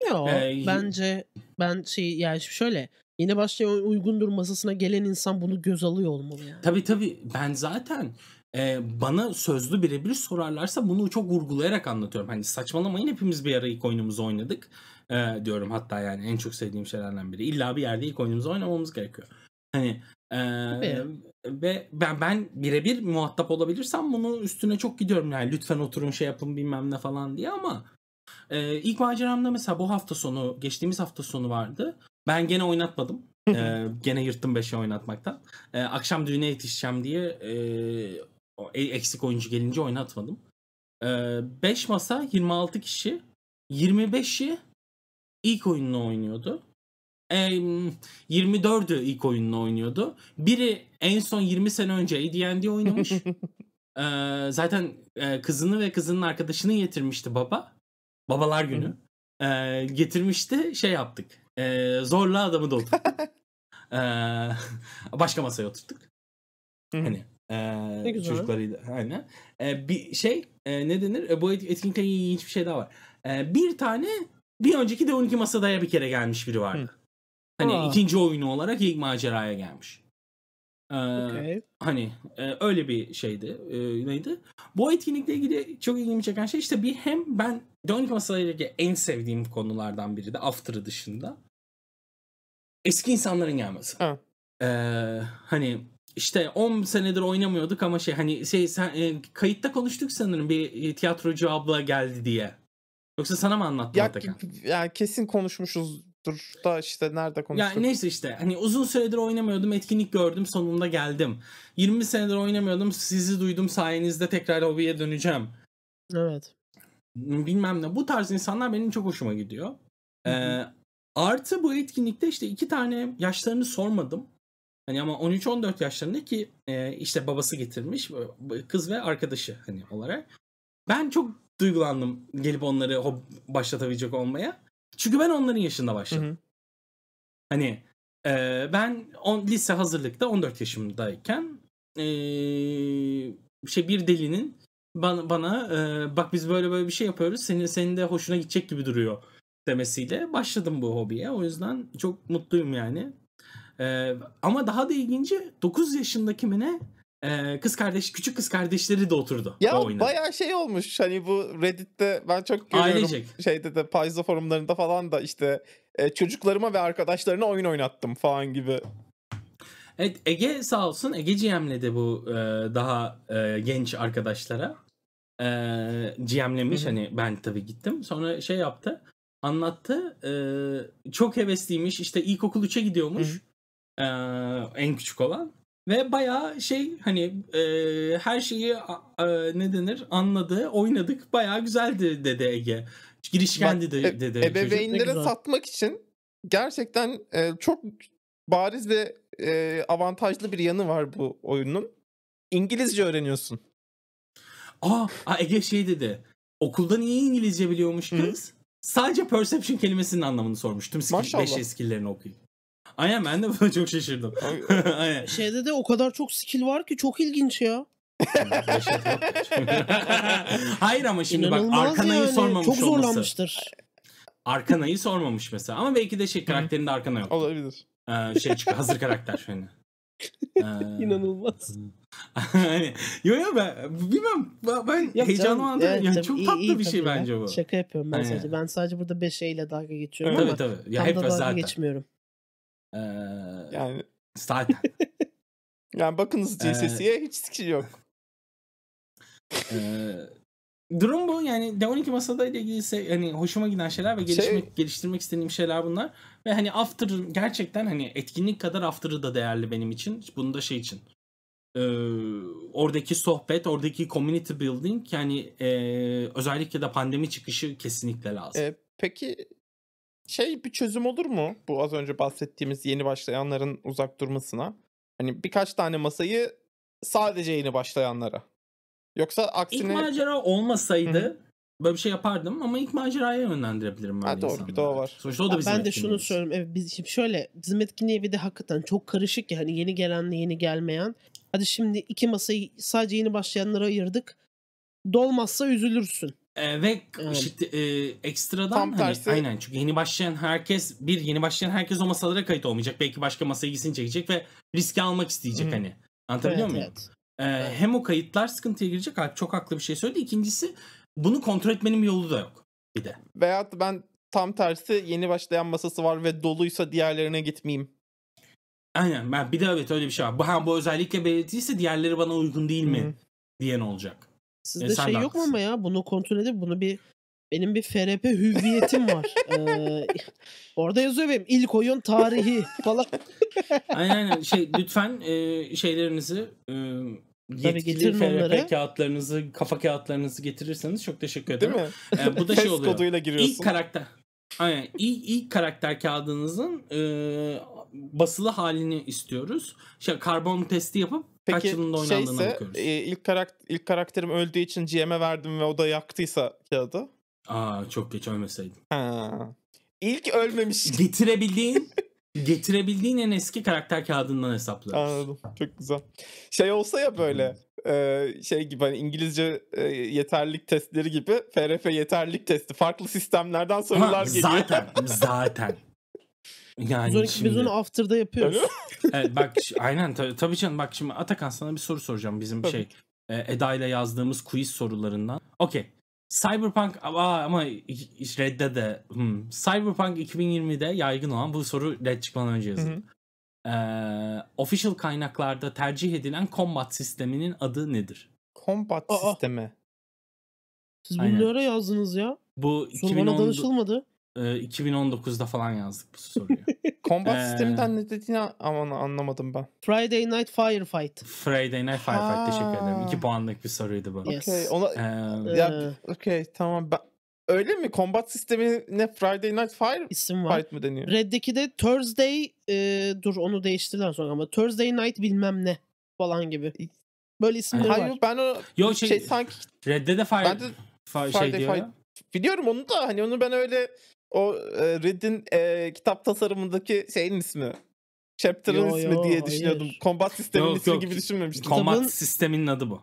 Yo, Ee, bence ben şey yani şöyle yeni başlayan uygundur masasına gelen insan bunu göz alıyor olmalı yani. Tabii tabii ben zaten e, bana sözlü birebir sorarlarsa bunu çok vurgulayarak anlatıyorum. Hani saçmalamayın hepimiz bir ara ilk oyunumuzu oynadık e, diyorum hatta yani en çok sevdiğim şeylerden biri. İlla bir yerde ilk oyunumuzu oynamamız gerekiyor. Hani e, Tabii. ve ben ben birebir muhatap olabilirsem bunu üstüne çok gidiyorum yani lütfen oturun şey yapın bilmem ne falan diye ama Ee, ilk maceramda mesela bu hafta sonu, geçtiğimiz hafta sonu vardı. Ben gene oynatmadım. Ee, gene yırttım 5'e oynatmaktan. Ee, akşam düğüne yetişeceğim diye e, e- eksik oyuncu gelince oynatmadım. 5 masa 26 kişi 25'i ilk oyununu oynuyordu. E, 24'ü ilk oyununu oynuyordu. Biri en son 20 sene önce AD&D oynamış. Ee, zaten e, kızını ve kızının arkadaşını getirmişti baba. Babalar günü. Ee, getirmişti şey yaptık. Ee, zorla adamı da oturttuk. Ee, başka masaya oturttuk. Hani Ne e, güzel. çocuklarıyla aynen. Ee, bir şey e, ne denir? E, bu et- etkinlikte ilginç bir şey daha var. Ee, bir tane bir önceki de 12 masadaya bir kere gelmiş biri vardı. Hani Aa. ikinci oyunu olarak ilk maceraya gelmiş. Ee, Okey. Hani e, öyle bir şeydi. E, neydi? Bu etkinlikle ilgili çok ilgimi çeken şey işte bir hem ben Dönük Masalarıyla ilgili en sevdiğim konulardan biri de After'ı dışında eski insanların gelmesi. Ha. E, hani işte 10 senedir oynamıyorduk ama şey hani şey sen e, kayıtta konuştuk sanırım bir e, tiyatrocu abla geldi diye. Yoksa sana mı anlattım Ya, Atakan? yani kesin konuşmuşuzdur da işte nerede konuştuk? Ya neyse işte hani uzun süredir oynamıyordum etkinlik gördüm sonunda geldim. 20 senedir oynamıyordum sizi duydum sayenizde tekrar hobiye döneceğim. Evet. Bilmem ne bu tarz insanlar benim çok hoşuma gidiyor. Ee, artı bu etkinlikte işte iki tane yaşlarını sormadım. Hani ama 13-14 yaşlarında ki e, işte babası getirmiş bu kız ve arkadaşı hani olarak. Ben çok duygulandım gelip onları başlatabilecek olmaya. Çünkü ben onların yaşında Hı başladım. hı. Hani e, ben on, lise hazırlıkta 14 yaşımdayken e, şey bir delinin bana, bana e, bak biz böyle böyle bir şey yapıyoruz senin senin de hoşuna gidecek gibi duruyor demesiyle başladım bu hobiye. O yüzden çok mutluyum yani. E, ama daha da ilginci 9 yaşındaki mi ne e, kız kardeş küçük kız kardeşleri de oturdu Ya bayağı şey olmuş hani bu Reddit'te ben çok görüyorum Ailecek. şeyde de Paizo forumlarında falan da işte e, çocuklarıma ve arkadaşlarına oyun oynattım falan gibi. Evet Ege sağ olsun Ege GM'ledi bu e, daha e, genç arkadaşlara. E, GM'lemiş hani ben tabii gittim. Sonra şey yaptı anlattı. E, çok hevesliymiş işte ilkokul 3'e gidiyormuş. E, en küçük olan. Ve bayağı şey hani e, her şeyi e, ne denir anladı oynadık bayağı güzeldi dedi Ege. Girişkendi Bak, de, e- dedi çocuk. ebeveynlere satmak için gerçekten e, çok bariz ve e, avantajlı bir yanı var bu oyunun. İngilizce öğreniyorsun. Aa, Ege şey dedi. Okuldan iyi İngilizce biliyormuş Hı hı. kız. Sadece perception kelimesinin anlamını sormuş. Tüm skill, Maşallah. 5 skill'lerini okuyup. Aynen ben de buna çok şaşırdım. Aynen. Şeyde de o kadar çok skill var ki çok ilginç ya. Hayır ama şimdi bak İnanılmaz Arkana'yı yani. sormamış Çok olması. zorlanmıştır. Arkana'yı sormamış mesela. Ama belki de şey karakterinde Arkana yok. Olabilir. Ee, şey çıkıyor hazır karakter hani. Ee, İnanılmaz. hani, yo yo ben bilmem ben, Yok heyecanımı canım, anlatıyorum. evet, yani tabii, çok iyi- tatlı iyi bir şey tabii ya. bence bu. Şaka yapıyorum ben Aynen. sadece. Ben sadece burada 5 ile dalga geçiyorum Tabii ama tabii. Ya tam hep da dalga zaten. geçmiyorum. Ee, Yani zaten. yani bakınız Ee, GCS'ye hiç skill yok. Ee, durum bu yani D12 masada ile ilgili ise hani hoşuma giden şeyler ve gelişmek, Şey- geliştirmek istediğim şeyler bunlar. Ve hani After gerçekten hani etkinlik kadar After'ı da değerli benim için. Bunu da şey için. Ee, oradaki sohbet, oradaki community building yani e, özellikle de pandemi çıkışı kesinlikle lazım. E, peki şey bir çözüm olur mu bu az önce bahsettiğimiz yeni başlayanların uzak durmasına? Hani birkaç tane masayı sadece yeni başlayanlara. Yoksa İlk aksine macera olmasaydı böyle bir şey yapardım ama ilk maceraya yönlendirebilirim ben Ha, doğru, bir de o insanları. var. Sonuçta o da bizim ben de şunu söyleyeyim. Evet, biz şimdi şöyle bizim etkinliği evi de hakikaten çok karışık ya. Hani yeni gelenle yeni gelmeyen. Hadi şimdi iki masayı sadece yeni başlayanlara ayırdık. Dolmazsa üzülürsün. Ee, ve Evet. işte, e, ekstradan Tam hani, tersi- aynen çünkü yeni başlayan herkes bir yeni başlayan herkes o masalara kayıt olmayacak. Belki başka masaya ilgisini çekecek ve riski almak isteyecek Hı. hani. Anlatabiliyor Evet, muyum? evet. Ee, Hem o kayıtlar sıkıntıya girecek. Çok haklı bir şey söyledi. İkincisi bunu kontrol etmenin bir yolu da yok. Bir de. veyahut ben tam tersi yeni başlayan masası var ve doluysa diğerlerine gitmeyeyim. Aynen ben bir de evet öyle bir şey var. Bu, ha, bu özellikle belirtiyse diğerleri bana uygun değil mi Hı. diyen olacak. Sizde E, şey yok mu ama ya bunu kontrol edip bunu bir Benim bir FRP hüviyetim var. Ee, orada yazıyor benim ilk oyun tarihi falan. Aynen aynen. Şey lütfen e, şeylerinizi e, yetkili getirin FRP onları. kağıtlarınızı, kafa kağıtlarınızı getirirseniz çok teşekkür Değil ederim. mi? E, bu da şey oluyor. koduyla giriyorsun. İlk karakter. Aynen. İlk, ilk karakter kağıdınızın e, basılı halini istiyoruz. Şey karbon testi yapıp kaç Peki yılında oynandığına şeyse bakıyoruz. e, ilk, karak ilk karakterim öldüğü için GM'e verdim ve o da yaktıysa kağıdı. Aa çok geç ölmeseydim. Ha. İlk ölmemiş. Getirebildiğin getirebildiğin en eski karakter kağıdından hesaplıyoruz. Anladım. Çok güzel. Şey olsa ya böyle e, şey gibi hani İngilizce e, yeterlilik testleri gibi FRF yeterlilik testi. Farklı sistemlerden sorular Ha, geliyor. zaten zaten. Yani Biz onu, biz şimdi, onu after'da yapıyoruz. Evet, bak aynen tabii, tabii canım bak şimdi Atakan sana bir soru soracağım bizim Tabii. şey e, Eda ile yazdığımız quiz sorularından. Okey. Cyberpunk aa, ama Red'de de hmm. Cyberpunk 2020'de yaygın olan bu soru Red çıkmadan önce yazıldı. hı. Ee, official kaynaklarda tercih edilen combat sisteminin adı nedir? Combat Aa. sistemi. Siz bunu yazdınız ya? Bu Soru 2010 bana danışılmadı. E, 2019'da falan yazdık bu soruyu. Combat Ee. sisteminden ne dediğini aman anlamadım ben. Friday Night Firefight. Friday Night Firefight teşekkür ederim. Ha. 2 puanlık bir soruydu bu. Yes. Okey. Ona Ee, ya Ee, okey tamam ben Öyle mi? Combat sistemi ne Friday Night Fire isim var. Fight mı deniyor? Red'deki de Thursday e, dur onu değiştirdiler sonra ama Thursday Night bilmem ne falan gibi. Böyle isimleri Hayır var. ben o Yo, şey, şey- sanki Red'de de Fire, Ben de Fi- Friday şey diyor Fight- ya. biliyorum onu da hani onu ben öyle o e, Red'in e, kitap tasarımındaki şeyin ismi. Chapter'ın Yo, ismi yo, diye düşünüyordum. hayır. Combat sistemin Yok, ismi yok. gibi düşünmemiştim. Combat Kitabın- sisteminin adı bu.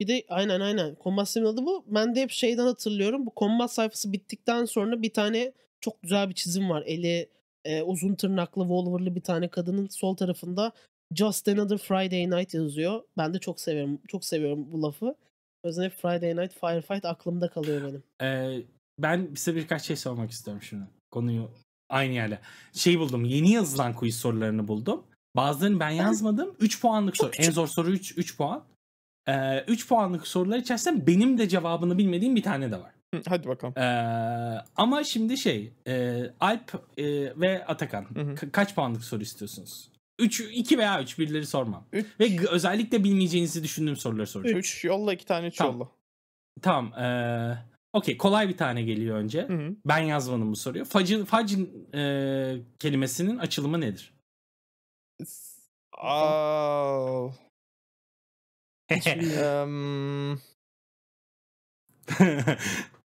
Bir de aynen aynen. Combat Sim'in adı bu. Ben de hep şeyden hatırlıyorum. Bu Combat sayfası bittikten sonra bir tane çok güzel bir çizim var. Eli e, uzun tırnaklı, Wolverine'lı bir tane kadının sol tarafında Just Another Friday Night yazıyor. Ben de çok seviyorum. Çok seviyorum bu lafı. O yüzden hep Friday Night Firefight aklımda kalıyor benim. Ee, ben size birkaç şey sormak istiyorum şunu. Konuyu aynı yerde. Şey buldum. Yeni yazılan quiz sorularını buldum. Bazılarını ben yazmadım. 3 puanlık soru. En zor soru 3 3 puan. 3 puanlık sorular içerisinde benim de cevabını bilmediğim bir tane de var. Hadi bakalım. Ee, ama şimdi şey e, Alp e, ve Atakan Hı hı. ka- kaç puanlık soru istiyorsunuz? 3 2 veya 3 birileri sormam. Üç. Ve özellikle bilmeyeceğinizi düşündüğüm soruları soracağım. 3 yolla iki tane 3 Tamam. yolla. Tamam. Ee, Okey kolay bir tane geliyor önce. Hı hı. Ben yazmadım bu soruyu. Facı, facın e, kelimesinin açılımı nedir? Aa, em,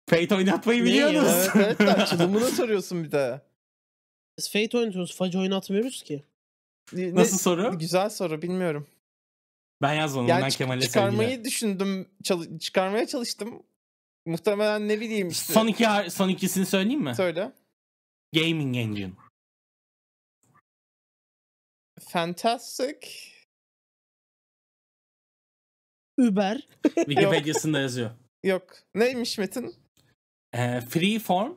Fate oynatmayı Ne biliyorsunuz. ya? evet evet de açılımını soruyorsun bir de. Biz Fate oynuyoruz. Fudge oynatmıyoruz ki. Ne- Nasıl soru? Güzel soru bilmiyorum. Ben yazmadım. Yani ben çık- Kemal'e çıkarmayı sevgiler. düşündüm. çalı- çıkarmaya çalıştım. Muhtemelen ne bileyim işte. Son, iki, son ikisini söyleyeyim mi? Söyle. Gaming Engine. Fantastic. Uber. Wikipedia'sında yazıyor. Yok. Neymiş Metin? Ee, Freeform.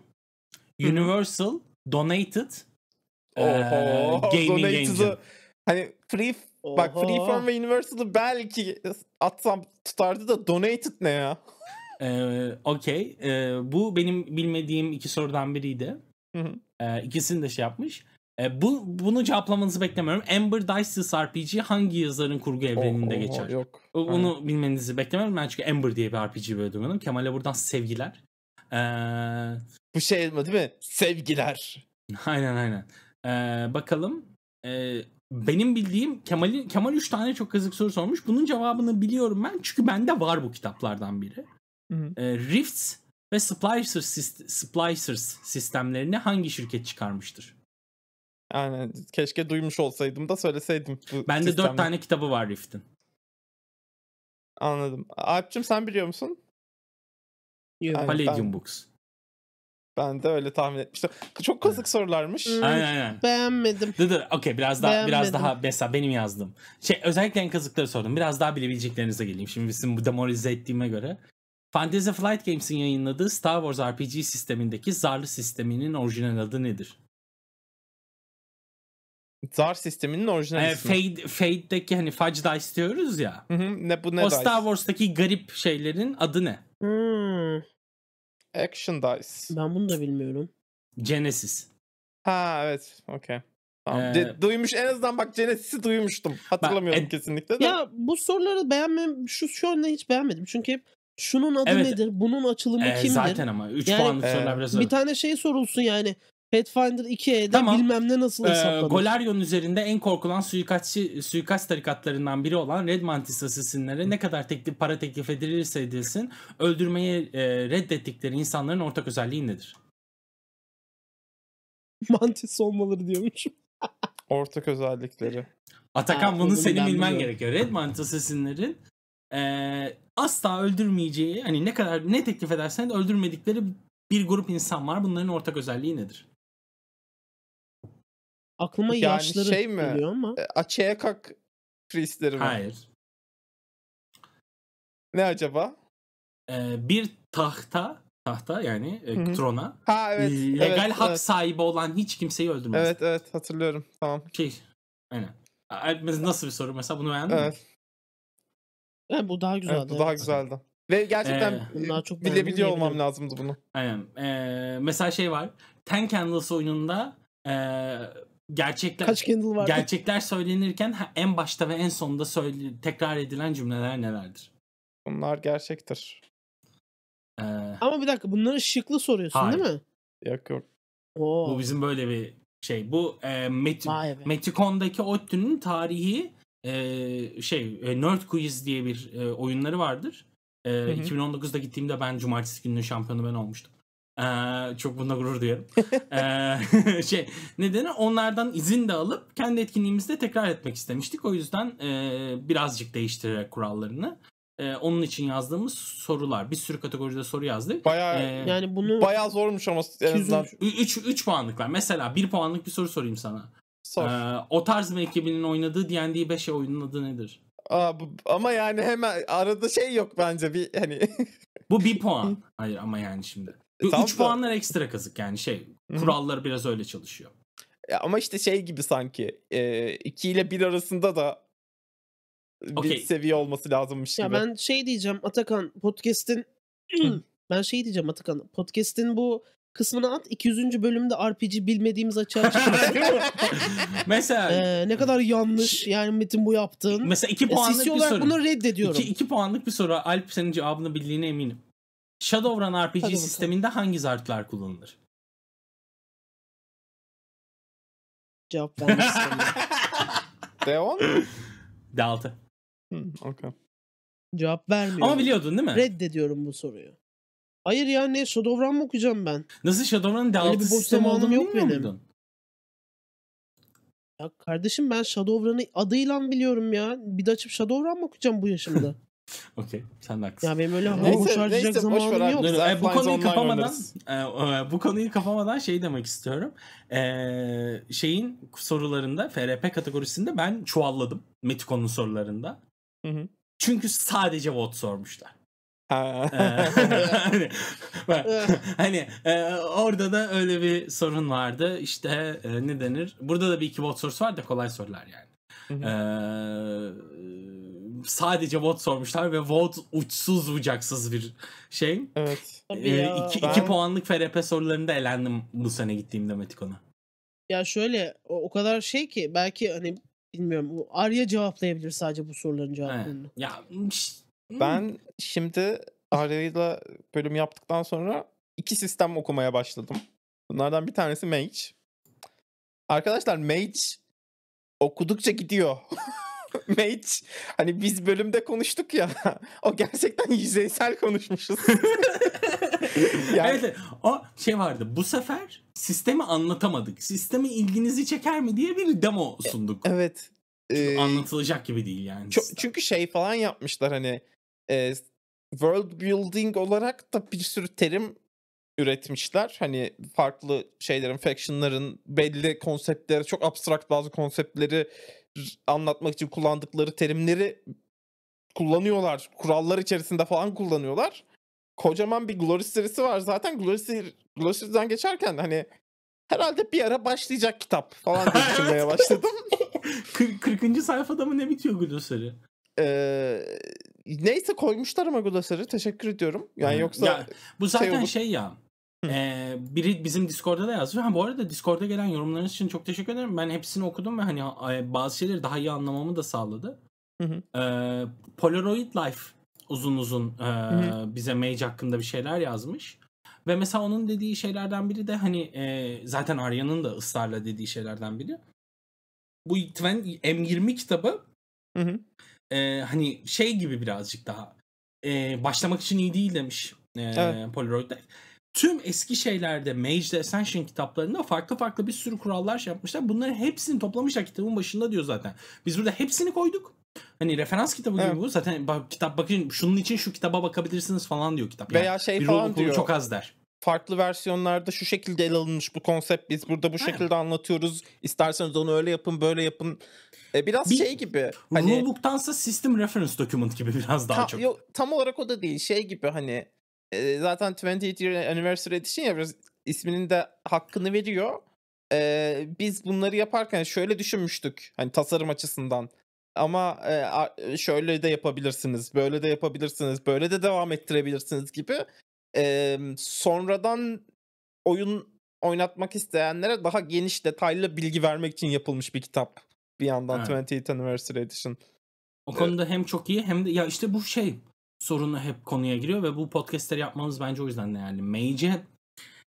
Universal, Donated, ee, Oho. Gaming Donated'ı- Engine. Hani free bak Oho. Freeform ve Universal'ı belki atsam tutardı da Donated ne ya? Ee, Okey. Ee, bu benim bilmediğim iki sorudan biriydi. Hı hı. Ee, ikisini de şey yapmış. Ee, bu bunu cevaplamanızı beklemiyorum. Amber Dices RPG hangi yazarın kurgu evreninde Oho, geçer? Yok. Onu bilmenizi beklemiyorum. Ben çünkü Amber diye bir RPG bölüm oynadım. Kemal'e buradan sevgiler. Ee, Bu şey mi değil mi? Sevgiler. aynen aynen. Ee, bakalım. Ee, benim bildiğim Kemal'in Kemal 3 tane çok kazık soru sormuş. Bunun cevabını biliyorum ben. Çünkü bende var bu kitaplardan biri. Hı hı. Ee, Rifts ve Splicers, sist- Splicers sistemlerini hangi şirket çıkarmıştır? Yani keşke duymuş olsaydım da söyleseydim. Bu Bende 4 sistemleri. tane kitabı var Rift'in. Anladım. Alp'cim sen biliyor musun? Yok. Aynen, Palladium ben- Books. Ben de öyle tahmin etmiştim. Çok kazık sorularmış. Hı. Aynen aynen. Beğenmedim. Dur dur okey biraz daha biraz Beğenmedim. daha mesela benim yazdığım. Şey özellikle en kazıkları sordum. Biraz daha bilebileceklerinize geleyim. Şimdi bizim bu demoralize ettiğime göre. Fantasy Flight Games'in yayınladığı Star Wars RPG sistemindeki zarlı sisteminin orijinal adı nedir? Zar sisteminin orijinal Ee, ismi. Fade, Fade'deki hani Fudge Dice diyoruz ya. Hı hı, ne bu ne o dice? Star Wars'taki garip şeylerin adı ne? Hmm. Action Dice. Ben bunu da bilmiyorum. Genesis. Ha evet. Okey. Tamam. Ee, De- duymuş en azından bak Genesis'i duymuştum. Hatırlamıyorum e- kesinlikle de. Ya bu soruları beğenmem şu şu anda hiç beğenmedim. Çünkü hep şunun adı Evet. nedir? Bunun açılımı Ee, kimdir? zaten ama 3 Yani- puanlık Ee, sorular biraz Bir tane şey sorulsun yani. Pathfinder 2E'de Tamam. bilmem ne nasıl Ee, hesaplanır. Golaryon üzerinde en korkulan suikastçı, suikast tarikatlarından biri olan Red Mantis asesinlere ne kadar teklif, para teklif edilirse edilsin öldürmeyi e, reddettikleri insanların ortak özelliği nedir? Mantis olmaları diyormuşum. Ortak özellikleri. Atakan Ha, bunu senin bilmen biliyorum. gerekiyor. Red Mantis asesinlerin e, asla öldürmeyeceği hani ne kadar ne teklif edersen de öldürmedikleri bir grup insan var. Bunların ortak özelliği nedir? Aklıma Yani yaşları şey mi? geliyor ama. E, Açığa kalk priestleri mi? Hayır. Ne acaba? E, bir tahta tahta yani e, trona Ha evet. legal evet, hak evet. sahibi olan hiç kimseyi öldürmez. Evet evet hatırlıyorum. Tamam. Şey. Aynen. Nasıl bir soru mesela bunu beğendin mi? Evet. Yani bu daha güzeldi. evet bu daha evet. güzeldi. Ve gerçekten Ee, çok bilebiliyor olmam lazımdı bunu. Aynen. Ee, mesela şey var. Ten Candles oyununda ee, gerçekler Kaç Kindle vardı? gerçekler söylenirken ha- en başta ve en sonunda söyle, tekrar edilen cümleler nelerdir? Bunlar gerçektir. Ee, Ama bir dakika bunları şıklı soruyorsun Hayır. değil mi? Yok yok. Oo. bu bizim böyle bir şey. Bu ee, Met-. Metricon'daki ODTÜ'nün tarihi ee, şey e, Nerd Quiz diye bir e, oyunları vardır. Ee, hı. 2019'da gittiğimde ben cumartesi gününün şampiyonu ben olmuştum. Ee, çok bunda gurur duyarım. Ee, şey nedeni onlardan izin de alıp kendi etkinliğimizde tekrar etmek istemiştik. O yüzden e, birazcık değiştirerek kurallarını. e, onun için yazdığımız sorular. Bir sürü kategoride soru yazdık. Bayağı Ee, Yani bunu bayağı zormuş ama en azından 3 3 puanlıklar. Mesela 1 puanlık bir soru sorayım sana. Sor. Ee, o tarz mı ekibinin oynadığı D&D 5 oyunun adı nedir? Aa, bu- ama yani hemen arada şey yok bence bir hani Bu 1 puan. Hayır ama yani şimdi. E, tamam 3 da- puanlar ekstra kazık yani şey. Kuralları biraz öyle çalışıyor. Ya ama işte şey gibi sanki 2 ile 1 arasında da bir Okey. seviye olması lazımmış ya gibi. ben şey diyeceğim Atakan podcast'in ben şey diyeceğim Atakan podcast'in bu kısmını at 200. bölümde RPG bilmediğimiz açığa çıkmasın. Mesela Ee, ne kadar yanlış yani Metin bu yaptığın. mesela 2 E, puanlık Sisi bir olarak soru. bunu reddediyorum. 2 2 puanlık bir soru. Alp senin cevabını bildiğine eminim. Shadowrun RPG bakalım. sisteminde hangi zartlar kullanılır? Cevap vermek istemiyorum. Deon? D6. Hı, okey. Cevap vermiyorum. Ama biliyordun değil mi? Reddediyorum bu soruyu. Hayır ya ne Shadowrun mı okuyacağım ben? Nasıl Shadowrun'un D6 Öyle bir boş sistemi zamanım yok benim. muydun? Ya kardeşim ben Shadowrun'ı adıyla biliyorum ya. Bir de açıp Shadowrun mı okuyacağım bu yaşımda? Okey. Sen de haklısın. ya benim öyle hava harcayacak ver zamanım yok. Dur, e, bu konuyu kapamadan e, e, bu konuyu kapamadan şey demek istiyorum. E, şeyin sorularında FRP kategorisinde ben çuvalladım Meticon'un sorularında. Hı hı. Çünkü sadece vote sormuşlar. Ha. E, hani bak, hani e, orada da öyle bir sorun vardı. İşte e, ne denir? Burada da bir iki vote sorusu var da kolay sorular yani. E, sadece vote sormuşlar ve vote uçsuz bucaksız bir şey. evet. Tabii Ee, ya. iki, Ben- iki puanlık FRP sorularında elendim bu sene gittiğimde Meticon'a. Ya şöyle o, o kadar şey ki belki hani bilmiyorum Arya cevaplayabilir sadece bu soruların Evet. cevaplarını. Ya şş, Ben şimdi Arya'yla bölüm yaptıktan sonra iki sistem okumaya başladım. Bunlardan bir tanesi Mage. Arkadaşlar Mage okudukça gidiyor. Mage hani biz bölümde konuştuk ya o gerçekten yüzeysel konuşmuşuz. yani Evet, o şey vardı. Bu sefer sistemi anlatamadık. Sistemi ilginizi çeker mi diye bir demo sunduk. evet. Ee, Anlatılacak gibi değil yani. Ço- çünkü şey falan yapmışlar hani e, world building olarak da bir sürü terim üretmişler. Hani farklı şeylerin, factionların belli konseptleri, çok abstrakt bazı konseptleri anlatmak için kullandıkları terimleri kullanıyorlar. Kurallar içerisinde falan kullanıyorlar. Kocaman bir Glory serisi var zaten. Glory, seri- Glory geçerken hani herhalde bir ara başlayacak kitap falan diye düşünmeye başladım. Kır- 40. sayfada mı ne bitiyor Glossary? Ee, neyse koymuşlar ama Glossary. Teşekkür ediyorum. Yani yoksa Ya, Bu zaten olur. şey ya. Hı. e, biri bizim Discord'da da yazıyor. Ha, bu arada Discord'da gelen yorumlarınız için çok teşekkür ederim. Ben hepsini okudum ve hani bazı şeyleri daha iyi anlamamı da sağladı. Hı hı. Polaroid Life uzun uzun e, hı. bize Mage hakkında bir şeyler yazmış. Ve mesela onun dediği şeylerden biri de hani e, zaten Arya'nın da ısrarla dediği şeylerden biri. Bu Twen- M20 kitabı Hı hı. E, hani şey gibi birazcık daha e, başlamak için iyi değil demiş e, Evet. Polaroid'de. Tüm eski şeylerde Mage'de Ascension kitaplarında farklı farklı bir sürü kurallar şey yapmışlar. Bunların hepsini toplamışlar kitabın başında diyor zaten. Biz burada hepsini koyduk. Hani referans kitabı gibi Evet. bu. Zaten bak, kitap bakın şunun için şu kitaba bakabilirsiniz falan diyor kitap. Yani veya şey bir falan diyor. çok az der. farklı versiyonlarda şu şekilde ele alınmış bu konsept biz burada bu şekilde anlatıyoruz. İsterseniz onu öyle yapın böyle yapın. E, biraz Bir şey gibi hani Rulebook'tansa System Reference Document gibi biraz daha tam, çok. yo- tam olarak o da değil şey gibi hani e, zaten 28 Year Anniversary Edition ya biraz isminin de hakkını veriyor. E, biz bunları yaparken şöyle düşünmüştük hani tasarım açısından. Ama e, şöyle de yapabilirsiniz, böyle de yapabilirsiniz, böyle de devam ettirebilirsiniz gibi. E, sonradan oyun oynatmak isteyenlere daha geniş detaylı bilgi vermek için yapılmış bir kitap. Bir yandan Evet. 28th Anniversary Edition. O konuda hem çok iyi hem de ya işte bu şey sorunu hep konuya giriyor ve bu podcastleri yapmamız bence o yüzden değerli. Mage'e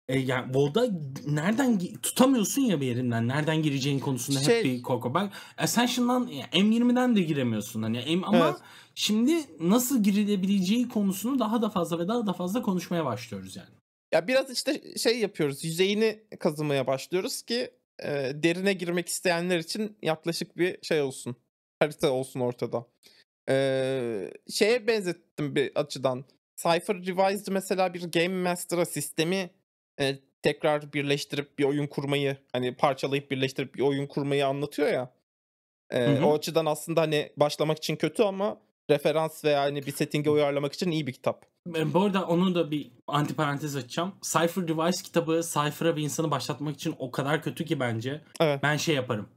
e, yani WoW'da nereden tutamıyorsun ya bir yerinden. Nereden gireceğin konusunda Şey- hep bir korku. Bak Ascension'dan ya, M20'den de giremiyorsun hani M- ama Evet. şimdi nasıl girilebileceği konusunu daha da fazla ve daha da fazla konuşmaya başlıyoruz yani. Ya biraz işte şey yapıyoruz. Yüzeyini kazımaya başlıyoruz ki e, derine girmek isteyenler için yaklaşık bir şey olsun. Harita olsun ortada. E, şeye benzettim bir açıdan. Cypher Revised mesela bir Game Master'a sistemi e, tekrar birleştirip bir oyun kurmayı hani parçalayıp birleştirip bir oyun kurmayı anlatıyor ya. E, Hı hı. O açıdan aslında hani başlamak için kötü ama referans veya hani bir setting'e uyarlamak için iyi bir kitap. E, Bu arada onu da bir antiparantez açacağım. Cypher Device kitabı Cypher'a bir insanı başlatmak için o kadar kötü ki bence. Evet. Ben şey yaparım.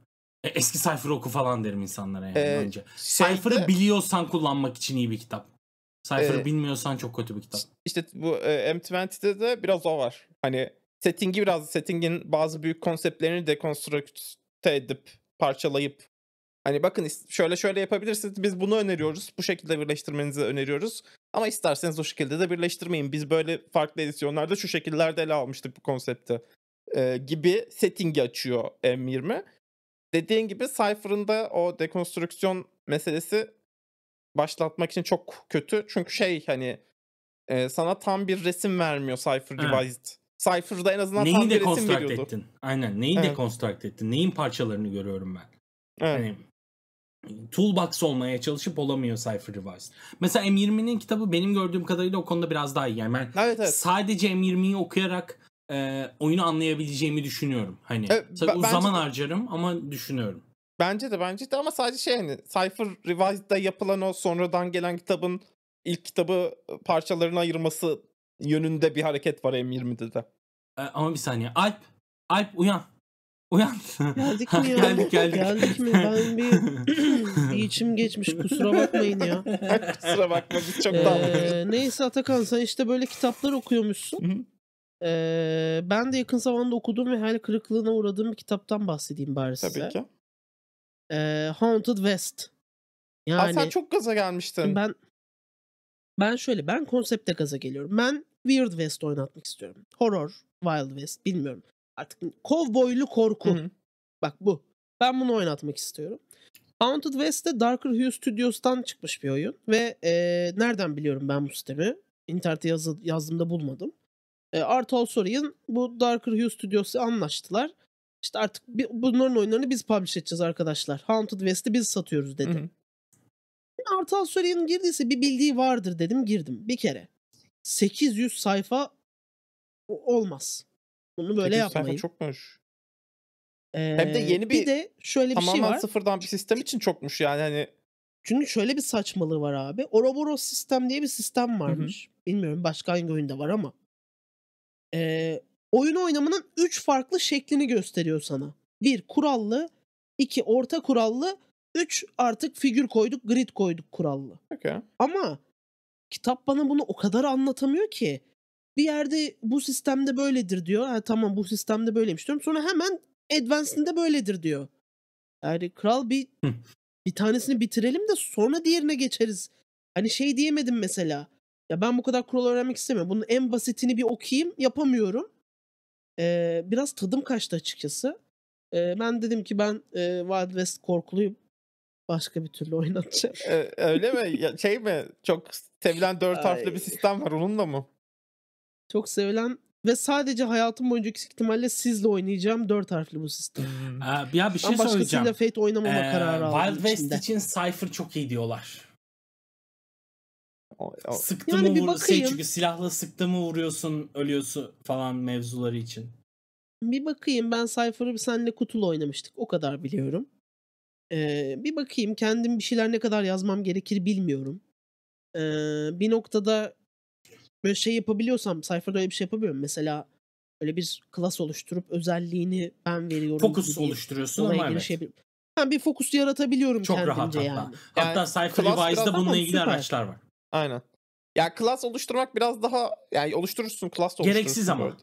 E, eski Cypher oku falan derim insanlara yani Ee, önce. Cypher'ı Şeyde- biliyorsan kullanmak için iyi bir kitap. Cypher'ı Ee, bilmiyorsan çok kötü bir kitap. İşte bu e, M20'de de biraz o var. Hani settingi biraz settingin bazı büyük konseptlerini dekonstrükte edip parçalayıp hani bakın şöyle şöyle yapabilirsiniz biz bunu öneriyoruz. Bu şekilde birleştirmenizi öneriyoruz. Ama isterseniz o şekilde de birleştirmeyin. Biz böyle farklı edisyonlarda şu şekillerde ele almıştık bu konsepti. e, gibi settingi açıyor M20. Dediğin gibi Cypher'ın da o dekonstrüksiyon meselesi başlatmak için çok kötü. Çünkü şey hani e, sana tam bir resim vermiyor Cypher Evet. Devised. Cypher'da en azından Neyi tam bir resim veriyordu. ettin? Aynen. Neyi Evet. dekonstrakt ettin? Neyin parçalarını görüyorum ben? Evet. Hani toolbox olmaya çalışıp olamıyor Cypher Device. Mesela M20'nin kitabı benim gördüğüm kadarıyla o konuda biraz daha iyi. Yani ben Evet evet. sadece M20'yi okuyarak e, oyunu anlayabileceğimi düşünüyorum. Hani Evet, tabii o zaman de. harcarım ama düşünüyorum. Bence de bence de ama sadece şey hani Cypher Revised'da yapılan o sonradan gelen kitabın ilk kitabı parçalarına ayırması yönünde bir hareket var M20'de de. E, ama bir saniye. Alp, Alp uyan. Uyan. Geldik mi ya? geldik geldik. Geldik mi? Ben bir, bir içim geçmiş kusura bakmayın ya. Kusura bakma biz çok. Ee, neyse Atakan sen işte böyle kitaplar okuyormuşsun. Ee, ben de yakın zamanda okuduğum ve hayal kırıklığına uğradığım bir kitaptan bahsedeyim bari size. Tabii ki. Ee, Haunted West. Aa, Yani sen çok gaza gelmiştin. ben ben şöyle ben konsepte gaza geliyorum. Ben Weird West oynatmak istiyorum. Horror, Wild West bilmiyorum. Artık kovboylu korku. Hı hı. Bak bu. Ben bunu oynatmak istiyorum. Haunted West'te Darker Hue Studios'tan çıkmış bir oyun. Ve e, nereden biliyorum ben bu sistemi? İnternette yazı, yazdığımda bulmadım. E, Art Olsorian bu Darker Hue Studios'la anlaştılar. İşte artık bi- bunların oyunlarını biz publish edeceğiz arkadaşlar. Haunted West'i biz satıyoruz dedi. Hı hı. Art Olsorian'ın girdiyse bir bildiği vardır dedim girdim. Bir kere. 800 sayfa olmaz. Bunu böyle 800 sayfa yapmayın. çokmuş. Ee, Hem de yeni bir- de şöyle bir şey Tamamen var. sıfırdan bir sistem için çokmuş yani hani. Çünkü şöyle bir saçmalığı var abi. Ouroboros sistem diye bir sistem varmış. Bilmiyorum başka hangi oyunda var ama. Ee, oyun oynamanın 3 farklı şeklini gösteriyor sana. 1 kurallı, 2 orta kurallı, 3 artık figür koyduk, grid koyduk kurallı. Okay. Ama kitap bana bunu o kadar anlatamıyor ki. Bir yerde bu sistemde böyledir diyor. Ha, tamam bu sistemde böyleymiş diyorum. Sonra hemen Advanced'inde böyledir diyor. Yani kral bir bir tanesini bitirelim de sonra diğerine geçeriz. Hani şey diyemedim mesela. Ya ben bu kadar kural öğrenmek istemiyorum. Bunun en basitini bir okuyayım yapamıyorum. Ee, biraz tadım kaçtı açıkçası. Ee, ben dedim ki ben e, Wild West korkuluyum. Başka bir türlü oynatacağım. Ee, öyle mi? Ya, şey mi? Çok sevilen dört harfli bir sistem var onunla mı? Çok sevilen ve sadece hayatım boyunca yüksek ihtimalle sizle oynayacağım dört harfli bu sistem. Ee, ya bir şey Ben başkasıyla söyleyeceğim. Fate oynamama Ee, kararı aldım Wild West içinde. için Cypher çok iyi diyorlar. Sıktı Yani mı bir vur, şey bakayım. çünkü silahla sıktı mı vuruyorsun, ölüyorsun falan mevzuları için. Bir bakayım ben Cypher'ı seninle kutulu oynamıştık. O kadar biliyorum. Ee, bir bakayım kendim bir şeyler ne kadar yazmam gerekir bilmiyorum. Ee, bir noktada böyle şey yapabiliyorsam Cypher'da öyle bir şey yapabiliyorum. Mesela öyle bir klas oluşturup özelliğini ben veriyorum. Fokus gibi oluşturuyorsun ama evet. girişebilirim. Ha, bir fokus yaratabiliyorum Çok kendimce rahat hatta. yani. Hatta Yani Cypher class Revise'da bununla ilgili süper. araçlar var. Aynen. Ya class oluşturmak biraz daha yani oluşturursun class da oluşturursun. Gereksiz ama. böyle.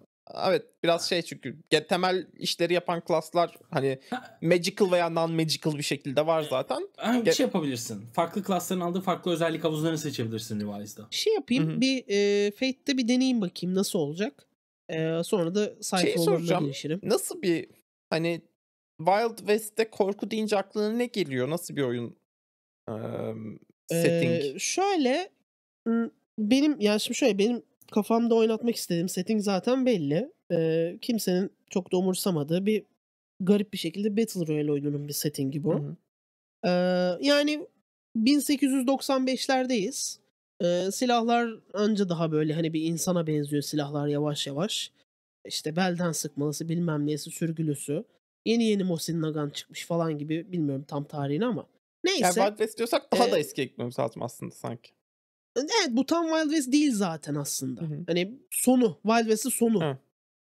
Evet biraz şey çünkü temel işleri yapan class'lar hani Ha. magical veya non-magical bir şekilde var zaten. Ha, bir şey yapabilirsin. Farklı klasların aldığı farklı özellik havuzlarını seçebilirsin Revise'da. Şey yapayım. Hı hı. Bir e, Fate'de bir deneyeyim bakayım nasıl olacak. E, sonra da sayfa Şeyi olanına soracağım. girişirim. Nasıl bir hani Wild West'te korku deyince aklına ne geliyor? Nasıl bir oyun eee, setting? Ee, şöyle benim yani şimdi şöyle benim kafamda oynatmak istediğim setting zaten belli. Ee, kimsenin çok da umursamadığı bir garip bir şekilde Battle Royale oyununun bir settingi bu. Hı hı. Ee, yani 1895'lerdeyiz. Ee, silahlar anca daha böyle hani bir insana benziyor silahlar yavaş yavaş. İşte belden sıkmalısı bilmem neyesi sürgülüsü. Yeni yeni Mosin Nagant çıkmış falan gibi bilmiyorum tam tarihini ama. Neyse. Yani diyorsak daha da Ee, eski eklememiz lazım aslında sanki. Evet bu tam Wild West değil zaten aslında. Hı hı. Hani sonu. Wild West'in sonu. Evet.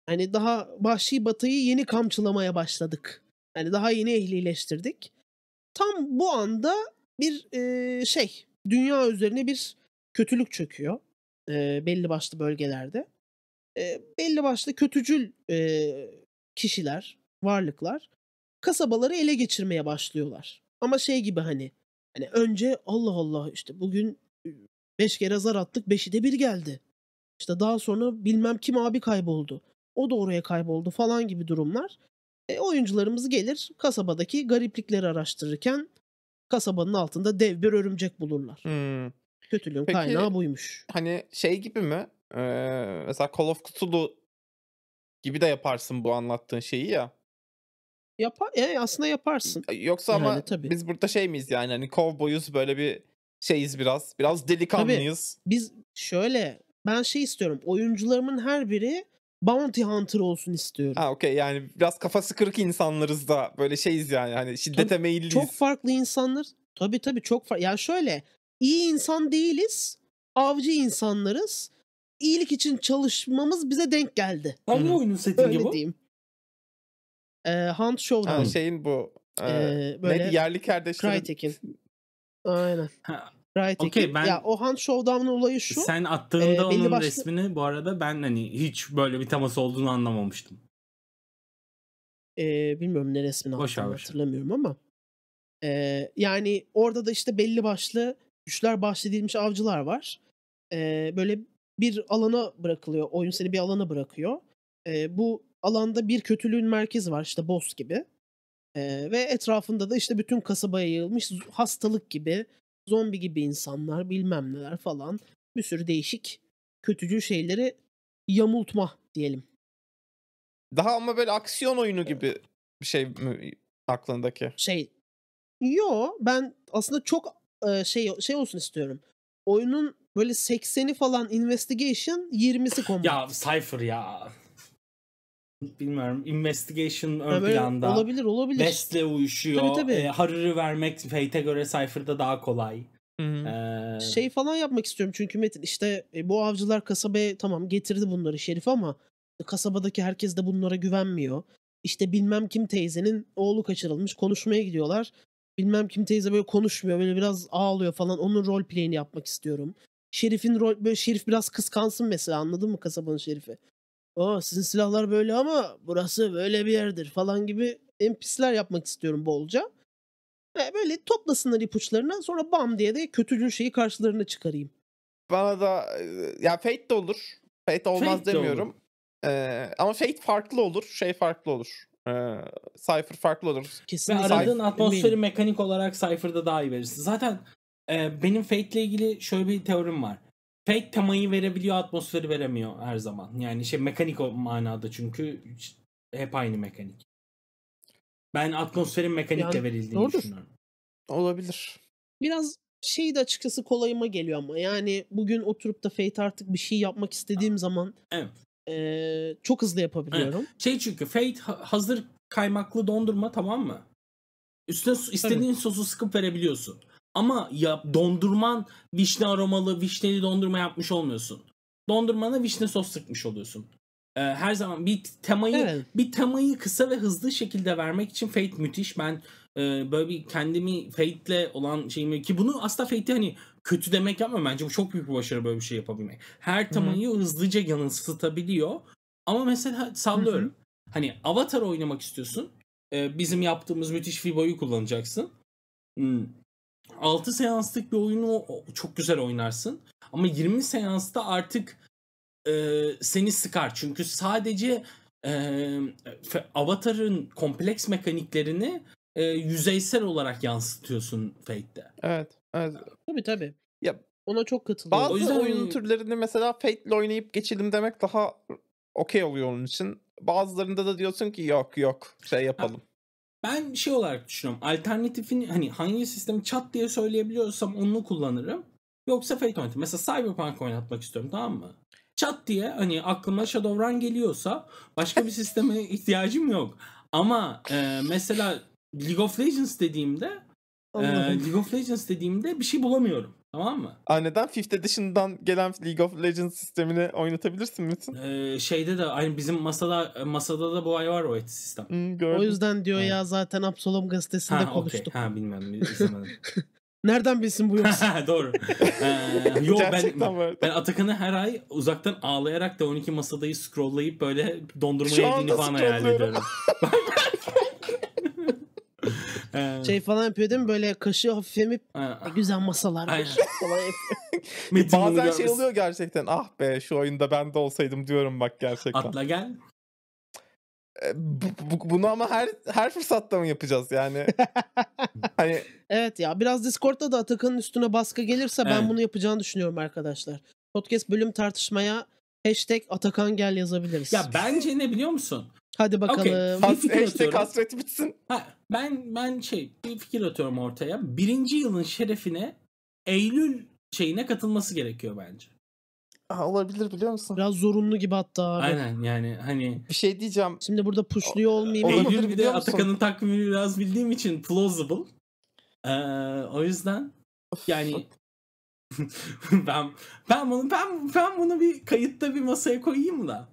Hani daha Vahşi Batı'yı yeni kamçılamaya başladık. Hani daha yeni ehlileştirdik. Tam bu anda bir e, şey dünya üzerine bir kötülük çöküyor. E, belli başlı bölgelerde. E, belli başlı kötücül e, kişiler, varlıklar kasabaları ele geçirmeye başlıyorlar. Ama şey gibi hani hani önce Allah Allah işte bugün Beş kere zar attık. Beşi de bir geldi. İşte daha sonra bilmem kim abi kayboldu. O da oraya kayboldu falan gibi durumlar. E, oyuncularımız gelir kasabadaki gariplikleri araştırırken kasabanın altında dev bir örümcek bulurlar. Hmm. Kötülüğün Peki- kaynağı buymuş. Hani şey gibi mi? Eee, mesela Call of Cthulhu gibi de yaparsın bu anlattığın şeyi ya. Yapar, e, aslında yaparsın. Yoksa ama Yani tabii. biz burada şey miyiz yani hani kovboyuz böyle bir şeyiz biraz. Biraz delikanlıyız. Biz şöyle ben şey istiyorum. Oyuncularımın her biri Bounty Hunter olsun istiyorum. Ha okey yani biraz kafası kırık insanlarız da böyle şeyiz yani hani şiddete meyilliyiz. Çok farklı insanlar. Tabii tabii çok farklı. Yani şöyle iyi insan değiliz. Avcı insanlarız. İyilik için çalışmamız bize denk geldi. Hangi oyunun settingi Öyle bu? diyeyim. Ee, Hunt Showdown. Ha, şeyin bu e, Ee, böyle neydi yerli kardeşlerin Crytek'in. Aynen. Ha, Crytek'in. Okey, ben- Ya o Hunt Showdown'un olayı şu. Sen attığında e, onun başlı- resmini bu arada ben hani hiç böyle bir temas olduğunu anlamamıştım. Ee, bilmiyorum ne resmini Boş attığını boş hatırlamıyorum ama. Ee, yani orada da işte belli başlı güçler bahşedilmiş avcılar var. Ee, böyle bir alana bırakılıyor. Oyun seni bir alana bırakıyor. Ee, bu alanda bir kötülüğün merkezi var işte boss gibi. Ee, ve etrafında da işte bütün kasabaya yayılmış hastalık gibi, zombi gibi insanlar bilmem neler falan. Bir sürü değişik kötücül şeyleri yamultma diyelim. daha ama böyle aksiyon oyunu gibi bir şey mi aklındaki? şey yo ben aslında çok e, şey şey olsun istiyorum. Oyunun böyle 80'i falan investigation, 20'si combat. Ya Cypher ya. Bilmiyorum. Investigation ön böyle planda. olabilir olabilir. West'le uyuşuyor. Tabii, tabii. E, Harır'ı vermek Fate'e göre Cypher'da daha kolay. Hı hı. Ee, Şey falan yapmak istiyorum çünkü Metin işte e, bu avcılar kasabaya tamam getirdi bunları Şerif ama kasabadaki herkes de bunlara güvenmiyor. İşte bilmem kim teyzenin oğlu kaçırılmış konuşmaya gidiyorlar. bilmem kim teyze böyle konuşmuyor. Böyle biraz ağlıyor falan. Onun rol play'ini yapmak istiyorum. Şerif'in rol böyle Şerif biraz kıskansın mesela anladın mı kasabanın Şerifi? O sizin silahlar böyle ama burası böyle bir yerdir falan gibi NPC'ler yapmak istiyorum bolca. Ve böyle toplasınlar ipuçlarını sonra bam diye de kötücül şeyi karşılarına çıkarayım. Bana da e, ya Fate de olur. Fate olmaz Fate de demiyorum. Ee, ama Fate farklı olur, şey farklı olur. Ee, Cypher farklı olur. Ve Kesinlikle. aradığın Eminim. atmosferi mekanik olarak Cypher'da daha iyi verirsin. Zaten e, benim Fate ile ilgili şöyle bir teorim var. Fate temayı verebiliyor, atmosferi veremiyor her zaman. Yani şey mekanik o manada çünkü hep aynı mekanik. Ben atmosferin mekanikle Yani verildiğini doğrudur. düşünüyorum. Olabilir. Biraz şey de açıkçası kolayıma geliyor ama yani bugün oturup da Fate artık bir şey yapmak istediğim zaman Evet. eee, çok hızlı yapabiliyorum. Şey çünkü Fate ha- hazır kaymaklı dondurma tamam mı? Üstüne su- istediğin sosu sıkıp verebiliyorsun. Ama ya dondurman vişne aromalı, vişneli dondurma yapmış olmuyorsun. Dondurmana vişne sos sıkmış oluyorsun. Ee, her zaman bir temayı Evet. bir temayı kısa ve hızlı şekilde vermek için Fate müthiş. Ben e, böyle bir kendimi Fate'le olan şeyimi ki bunu aslında Fate'i hani kötü demek yapmıyorum. Bence bu çok büyük bir başarı böyle bir şey yapabilmek. Her temayı hızlıca yansıtabiliyor. Ama mesela sallıyorum. Hani Avatar oynamak istiyorsun. Ee, bizim yaptığımız müthiş Fibo'yu kullanacaksın. Hmm. 6 seanslık bir oyunu çok güzel oynarsın. Ama 20 seansta artık e, seni sıkar. Çünkü sadece e, Avatar'ın kompleks mekaniklerini e, yüzeysel olarak yansıtıyorsun Fate'de. Evet. evet. Tabii tabii. Ya, Ona çok katılıyorum. Bazı O yüzden- oyun türlerini mesela Fate'le oynayıp geçelim demek daha okey oluyor onun için. Bazılarında da diyorsun ki yok yok şey yapalım. Ben şey olarak düşünüyorum. Alternatifini hani hangi sistemi çat diye söyleyebiliyorsam onu kullanırım. Yoksa Fate oynatırım. Mesela Cyberpunk oynatmak istiyorum tamam mı? Çat diye hani aklıma Shadowrun geliyorsa başka bir sisteme ihtiyacım yok. Ama e, mesela League of Legends dediğimde e. League of Legends dediğimde bir şey bulamıyorum. Tamam mı? Aa, neden Fifth Edition'dan gelen League of Legends sistemini oynatabilirsin misin? E, şeyde de aynı bizim masada masada da bu ay var o sistem. Hmm, gördüm. O yüzden diyor Evet. ya zaten Absolom gazetesinde Ha, konuştuk. Ha bilmiyorum izlemedim. Nereden bilsin bu yoksa? Doğru. Ee, yo ben. Ben Atakan'ı her ay uzaktan ağlayarak da 12 masadayı scrolllayıp böyle dondurma Şu yediğini falan hayal ediyorum. Ee, şey falan yapıyor değil mi? Böyle kaşığı hafif emip "Ne güzel masalar Aynen. falan yapıyor. Bazen şey oluyor gerçekten. Ah be şu oyunda ben de olsaydım diyorum bak gerçekten. Atla gel. E, bu- bu- bunu ama her her fırsatta mı yapacağız yani? hani Evet ya biraz Discord'da da Atakan'ın üstüne baskı gelirse ben Evet. bunu yapacağını düşünüyorum arkadaşlar. Podcast bölüm tartışmaya hashtag Atakan gel yazabiliriz. Ya bence ne biliyor musun? Hadi bakalım. Bir has, fikir hashtag atıyorum. hasret bitsin. Ha, ben ben şey bir fikir atıyorum ortaya. Birinci yılın şerefine Eylül şeyine katılması gerekiyor bence. Aa, olabilir biliyor musun? Biraz zorunlu gibi hatta abi. Aynen yani hani Bir şey diyeceğim. Şimdi burada pushluyor olmayayım. Olabilir, Eylül bir de? Atakan'ın takvimini biraz bildiğim için plausible. Ee, o yüzden yani ben ben bunu ben ben bunu bir kayıtta bir masaya koyayım da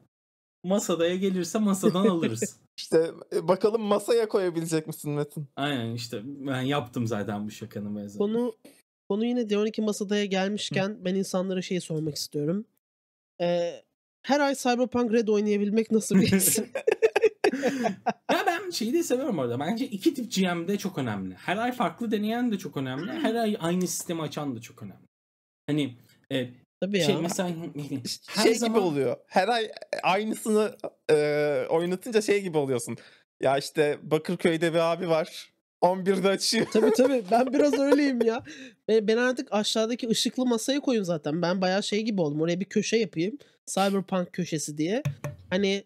masadaya gelirse masadan alırız. İşte e, bakalım masaya koyabilecek misin Metin? Aynen işte ben yaptım zaten bu şakanın benzer. Konu konu yine D12 masadaya gelmişken ben insanlara şey sormak istiyorum. Ee, her ay Cyberpunk Red oynayabilmek nasıl bir his? ya ben şeyi de seviyorum orada. Bence iki tip GM de çok önemli. Her ay farklı deneyen de çok önemli. Her ay aynı sistemi açan da çok önemli. Hani e, Tabii ya. şey mesela her şey zaman gibi oluyor. Her ay aynısını e, oynatınca şey gibi oluyorsun. Ya işte Bakırköy'de bir abi var. 11'de açıyor. Tabii tabii ben biraz öyleyim ya. Ben, artık aşağıdaki ışıklı masaya koyun zaten. Ben bayağı şey gibi oldum. Oraya bir köşe yapayım. Cyberpunk köşesi diye. Hani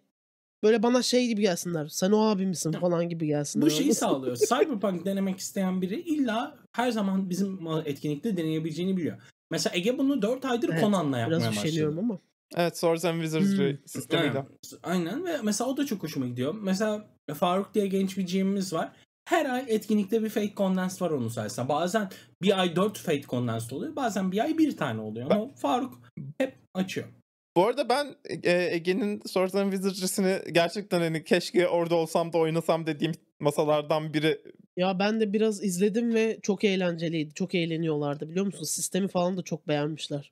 böyle bana şey gibi gelsinler. Sen o abi misin falan gibi gelsinler. Bu şeyi sağlıyor. Cyberpunk denemek isteyen biri illa her zaman bizim etkinlikte deneyebileceğini biliyor. Mesela Ege bunu 4 aydır Evet, Conan'la yapmaya Biraz başladı. üşeniyorum ama. Evet Swords and Wizardry Hmm. sistemiyle. Aynen. Aynen ve mesela o da çok hoşuma gidiyor. Mesela Faruk diye genç bir GM'imiz var. Her ay etkinlikte bir Fate Condensed var onun sayesinde. Bazen bir ay 4 Fate Condensed oluyor. Bazen bir ay bir tane oluyor. Ama Faruk hep açıyor. Bu arada ben e, Ege'nin Swords and Wizardry'sini gerçekten hani keşke orada olsam da oynasam dediğim masalardan biri Ya ben de biraz izledim ve çok eğlenceliydi. Çok eğleniyorlardı biliyor musun? Sistemi falan da çok beğenmişler.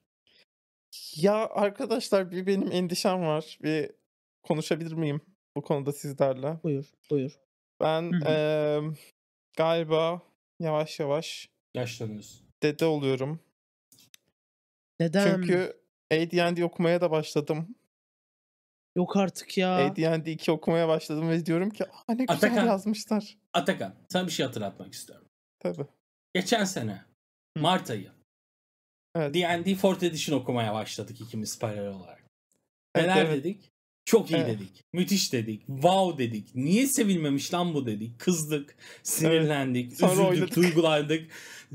Ya arkadaşlar bir benim endişem var. Bir konuşabilir miyim bu konuda sizlerle? Buyur, buyur. Ben Hı hı. eee, galiba yavaş yavaş Yaşlanıyorsun. dede oluyorum. Dedem. Çünkü AD&D okumaya da başladım. Yok artık ya. AD&D 2 okumaya başladım ve diyorum ki Aa, ne güzel Atakan. yazmışlar. Atakan sana bir şey hatırlatmak istiyorum. Tabii. Geçen sene Hı. Mart ayı Evet. D&D 4th Edition okumaya başladık ikimiz paralel olarak. Evet, Neler evet. dedik? Çok iyi Evet. dedik. Müthiş dedik. Wow dedik. Niye sevilmemiş lan bu dedik. Kızdık. Sinirlendik. Sonra üzüldük. oynadık. Duygulandık.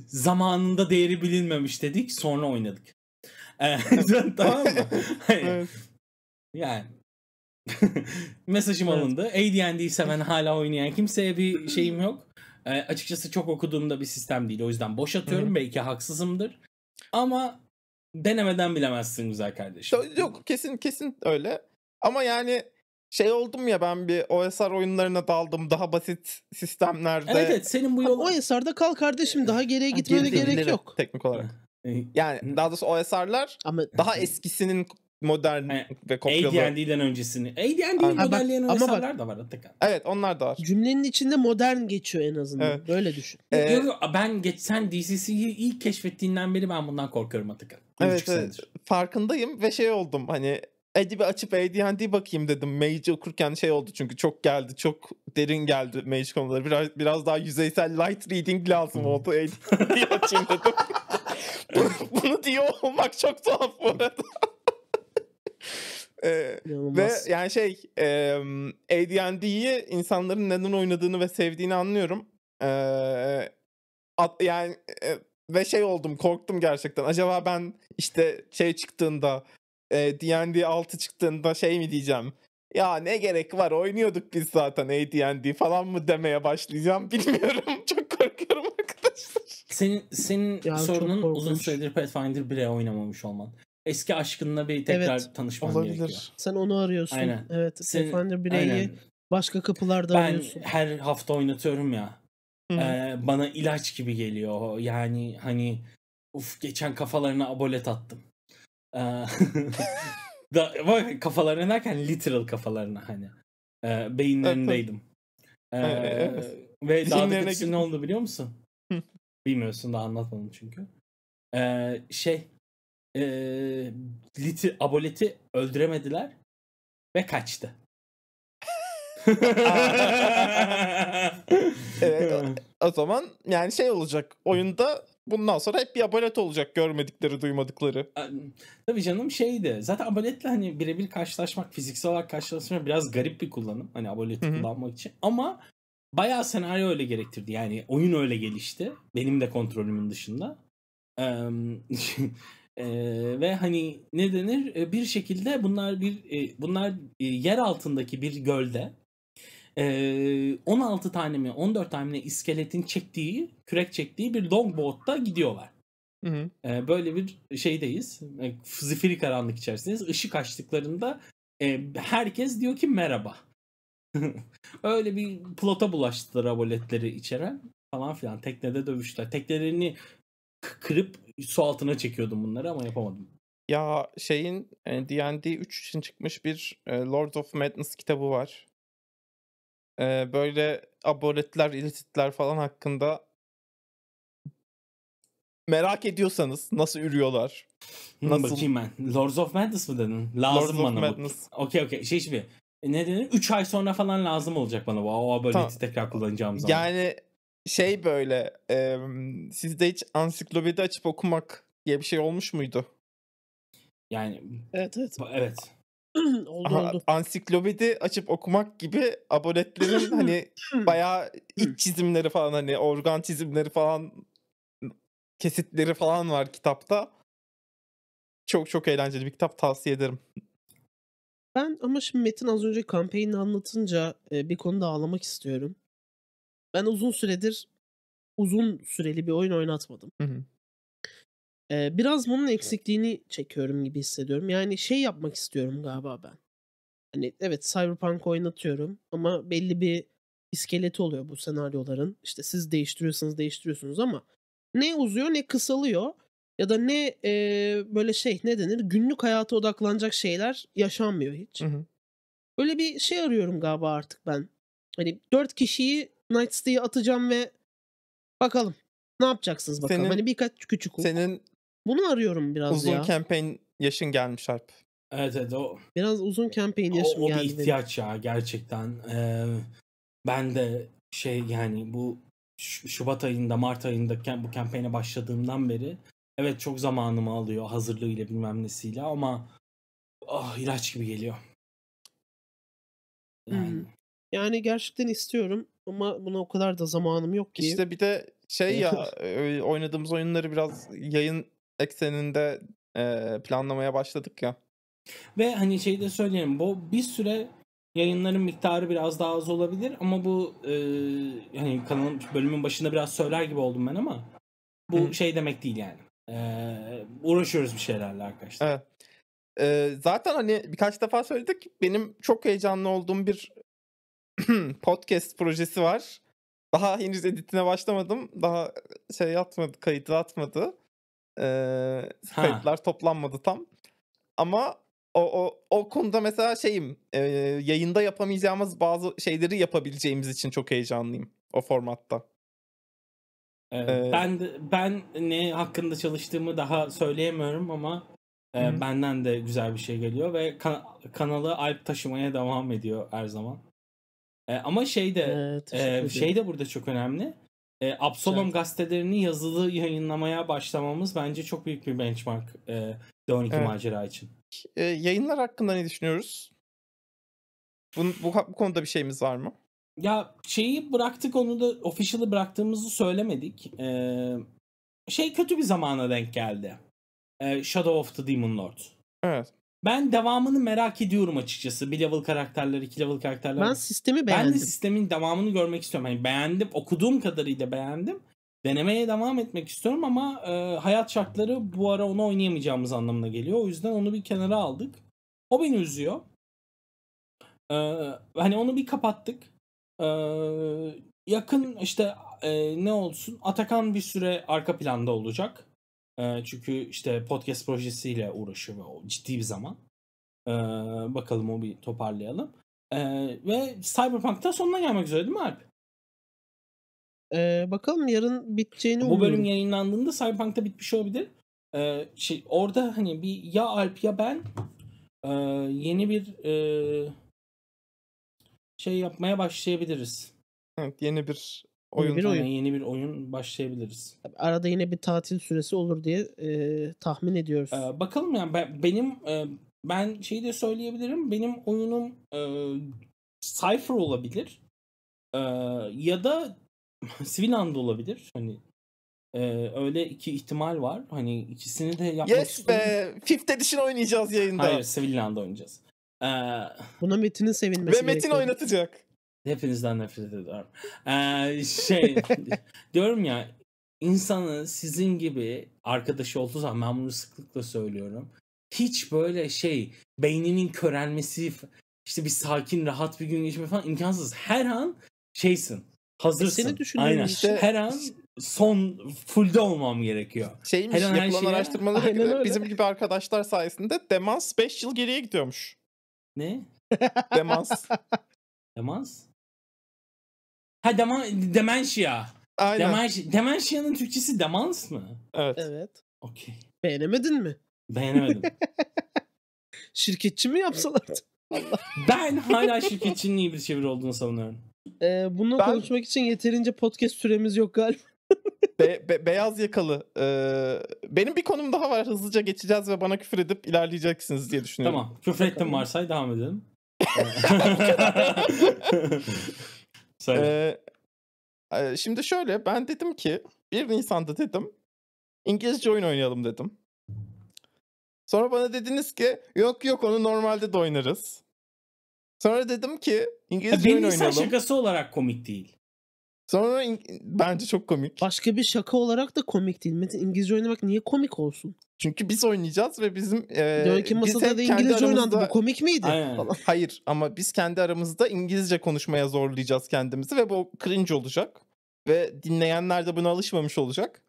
Zamanında değeri bilinmemiş dedik. Sonra oynadık. Ee, tamam mı? Evet. Yani mesajım Evet. alındı. AD&D'yi seven hala oynayan kimseye bir şeyim yok. Ee, açıkçası çok okuduğumda bir sistem değil. O yüzden boş atıyorum. Hı hı. Belki haksızımdır. Ama denemeden bilemezsin güzel kardeşim. Yo- Yok kesin kesin öyle. Ama yani şey oldum ya ben bir OSR oyunlarına daldım. Daha basit sistemlerde. Evet evet senin bu yol... O eserde kal kardeşim. Daha geriye gitmene gerek yok. Teknik olarak. Ee, Yani daha doğrusu OSR'lar Ama daha eskisinin modern Yani ve kopyalı. AD&D'den öncesini. AD&D'yi bak, modelleyen ama bak- OSR'lar da var Atakan. Evet onlar da var. cümlenin içinde modern geçiyor en azından. Evet. Böyle düşün. Ee, Yok, yok, ben geç sen DCC'yi ilk keşfettiğinden beri ben bundan korkuyorum Atakan. Bir Evet, evet. farkındayım ve şey oldum hani Edip'i açıp AD&D bakayım dedim. Mage'i okurken şey oldu çünkü çok geldi. Çok derin geldi Mage konuları. Biraz, biraz daha yüzeysel light reading lazım oldu. AD&D açayım dedim. bunu, bunu diyor olmak çok tuhaf bu arada. Ee, ve yani şey e, AD&D'yi insanların neden oynadığını ve sevdiğini anlıyorum. Ee, at, yani e, ve şey oldum korktum gerçekten. Acaba ben işte şey çıktığında e, D&D 6 çıktığında şey mi diyeceğim? Ya ne gerek var oynuyorduk biz zaten AD&D falan mı demeye başlayacağım bilmiyorum. Çok korkuyorum arkadaşlar. Senin senin Ya, çok sorunun uzun süredir Pathfinder 1'e oynamamış olman. Eski aşkınla bir tekrar Evet. tanışman gerekiyor. Olabilir. Sen onu arıyorsun. Aynen. Evet. Senin- Pathfinder bireyi Aynen. başka kapılarda Ben arıyorsun. her hafta oynatıyorum ya. Hı. Ee, bana ilaç gibi geliyor. Yani hani uf geçen kafalarına abolet attım. Ee, da, bak, kafalarına derken literal kafalarına hani. Ee, beyinlerindeydim. Ee, Evet. Ve daha da ne oldu biliyor musun? Hı. Bilmiyorsun da anlatmadım çünkü. Ee, şey e, liti, aboleti öldüremediler ve kaçtı. Evet, o zaman yani şey olacak oyunda bundan sonra hep bir abalet olacak görmedikleri duymadıkları. Tabii canım şeydi. Zaten aboletle hani birebir karşılaşmak, fiziksel olarak karşılaşmak biraz garip bir kullanım. Hani aboleti Hı hı. kullanmak için. Ama bayağı senaryo öyle gerektirdi. Yani oyun öyle gelişti. Benim de kontrolümün dışında. Eee, ve hani ne denir? E, Bir şekilde bunlar bir e, bunlar e, yer altındaki bir gölde eee, 16 tane mi 14 tane mi iskeletin çektiği, kürek çektiği bir longboat'ta gidiyorlar. Hı hı. Ee, böyle bir şeydeyiz. E, Zifiri karanlık içerisindeyiz. Işık açtıklarında e, herkes diyor ki merhaba. Öyle bir plota bulaştılar aboletleri içeren falan filan. Teknede dövüştüler. Teknelerini kırıp su altına çekiyordum bunları ama yapamadım. Ya şeyin e, D&D 3 için çıkmış bir e, Lords of Madness kitabı var. E, böyle aboletler, illicitler falan hakkında merak ediyorsanız nasıl ürüyorlar. Hmm, Nasıl? Bakayım ben. Lords of Madness mı dedin? Lazım Lords of bana bu. Madness. Okey okey. Şey gibi. E, Ne denir? 3 ay sonra falan lazım olacak bana bu. O aboleti Tamam. tekrar kullanacağım zaman. Yani şey böyle e, sizde hiç ansiklopedi açıp okumak diye bir şey olmuş muydu? Yani Evet evet. evet. oldu Aha, oldu. ansiklopedi açıp okumak gibi aboletlerin hani bayağı iç çizimleri falan hani organ çizimleri falan kesitleri falan var kitapta. Çok çok eğlenceli bir kitap tavsiye ederim. Ben ama şimdi Metin az önce kampanyayı anlatınca bir konuda ağlamak istiyorum. Ben uzun süredir uzun süreli bir oyun oynatmadım. Hı hı. E, biraz bunun eksikliğini çekiyorum gibi hissediyorum. Yani şey yapmak istiyorum galiba ben. Hani evet Cyberpunk oynatıyorum ama belli bir iskeleti oluyor bu senaryoların. İşte siz değiştiriyorsanız değiştiriyorsunuz ama ne uzuyor ne kısalıyor ya da ne eee, böyle şey ne denir günlük hayata odaklanacak şeyler yaşanmıyor hiç. Hı hı. Böyle bir şey arıyorum galiba artık ben. Hani 4 kişiyi Night City'ye atacağım ve bakalım ne yapacaksınız bakalım. Senin- hani birkaç küçük Senin bunu arıyorum biraz uzun ya. campaign yaşın gelmiş Alp. Evet evet o, Biraz uzun campaign o, yaşım o bir geldi benim. ihtiyaç ya gerçekten. Ee, ben de şey yani bu Ş- Şubat ayında Mart ayında kem- bu kampanya başladığımdan beri evet çok zamanımı alıyor hazırlığıyla bilmem nesiyle ama ah ilaç gibi geliyor. Yani Hmm. Yani gerçekten istiyorum ama buna o kadar da zamanım yok ki. İşte bir de şey ya e, oynadığımız oyunları biraz yayın ekseninde e, planlamaya başladık ya. Ve hani şey de söyleyeyim bu bir süre yayınların miktarı biraz daha az olabilir ama bu e, hani kanalın bölümün başında biraz söyler gibi oldum ben ama bu Hı. şey demek değil yani. E, uğraşıyoruz bir şeylerle arkadaşlar. Evet. E, zaten hani birkaç defa söyledik. Benim çok heyecanlı olduğum bir podcast projesi var. Daha henüz editine başlamadım. Daha şey yapmadı, kayıtı atmadı. E, Ha. kayıtlar toplanmadı tam. Ama o, o, o konuda mesela şeyim, e, yayında yapamayacağımız bazı şeyleri yapabileceğimiz için çok heyecanlıyım o formatta. E, Ee, ben ben ne hakkında çalıştığımı daha söyleyemiyorum ama e, benden de güzel bir şey geliyor ve kan- kanalı Alp taşımaya devam ediyor her zaman. E, ama şey de Evet, ederim. şey de burada çok önemli. Ee, Absolom Güzel. gazetelerini yazılı yayınlamaya başlamamız bence çok büyük bir benchmark e, D12 Evet. macera için. E, yayınlar hakkında ne düşünüyoruz? Bu, bu, bu konuda bir şeyimiz var mı? Ya şeyi bıraktık onu da official'ı bıraktığımızı söylemedik. Ee, şey kötü bir zamana denk geldi. Ee, Shadow of the Demon Lord. Evet. Ben devamını merak ediyorum açıkçası. Bir level karakterler, iki level karakterler. Ben sistemi Ben beğendim. de sistemin devamını görmek istiyorum. Yani beğendim, okuduğum kadarıyla beğendim. Denemeye devam etmek istiyorum ama e, hayat şartları bu ara onu oynayamayacağımız anlamına geliyor. O yüzden onu bir kenara aldık. O beni üzüyor. E, hani onu bir kapattık. E, yakın işte e, ne olsun Atakan bir süre arka planda olacak. E, çünkü işte podcast projesiyle uğraşıyor ve o ciddi bir zaman. E, bakalım o bir toparlayalım. Ee, ve Cyberpunk'ta sonuna gelmek üzere değil mi Alp? Ee, bakalım yarın biteceğini Bu bölüm yayınlandığında Cyberpunk'ta bitmiş olabilir. Ee, şey, orada hani bir ya Alp ya ben e, yeni bir e, şey yapmaya başlayabiliriz. Evet, yeni bir oyun. bir oyun. Yeni bir oyun başlayabiliriz. Arada yine bir tatil süresi olur diye e, tahmin ediyoruz. Ee, bakalım yani ben, benim e, ben şeyi de söyleyebilirim. Benim oyunum e, Cypher olabilir. E, ya da Swiland olabilir. Hani e, öyle iki ihtimal var. Hani ikisini de yapmak Yes istiyorum. be! Fifth Edition oynayacağız yayında. Hayır, Swiland'da oynayacağız. Ee, Buna Metin'in sevinmesi Ve Metin gerekiyor. oynatacak. Hepinizden nefret ediyorum. Ee, şey diyorum ya insanı sizin gibi arkadaşı olduğu zaman ben bunu sıklıkla söylüyorum. Hiç böyle şey beyninin körelmesi işte bir sakin rahat bir gün geçirme falan imkansız. Her an şeysin. Hazırsın. seni düşünüyorum Aynen. işte. Her an son fullde olmam gerekiyor. Şeymiş Her an her yapılan şeye- araştırmalara Aynen göre öyle. bizim gibi arkadaşlar sayesinde demans 5 yıl geriye gidiyormuş. Ne? Demans. Demans? Ha dema, dementia. Aynen. Dementia. Dementia'nın Türkçesi demans mı? Evet. Evet. Okey. Beğenemedin mi? Beğenemedim. Şirketçi mi yapsalar? ben hala şirketçinin iyi bir çeviri olduğunu savunuyorum. Ee, bunu Ben- konuşmak için yeterince podcast süremiz yok galiba. Be- be- beyaz yakalı. Ee, benim bir konum daha var. Hızlıca geçeceğiz ve bana küfür edip ilerleyeceksiniz diye düşünüyorum. Tamam. Küfür ettim varsay devam edelim. Söyle. Ee, şimdi şöyle ben dedim ki 1 Nisan'da dedim İngilizce oyun oynayalım dedim. Sonra bana dediniz ki yok yok onu normalde de oynarız. Sonra dedim ki İngilizce oyun Benim insan oynayalım. şakası olarak komik değil. Sonra in- bence çok komik. Başka bir şaka olarak da komik değil. Metin İngilizce oynamak niye komik olsun? Çünkü biz oynayacağız ve bizim e, Dönki biz masada da İngilizce oynandı. aramızda- Bu komik miydi? Aynen. Falan. Hayır ama biz kendi aramızda İngilizce konuşmaya zorlayacağız kendimizi ve bu cringe olacak. Ve dinleyenler de buna alışmamış olacak.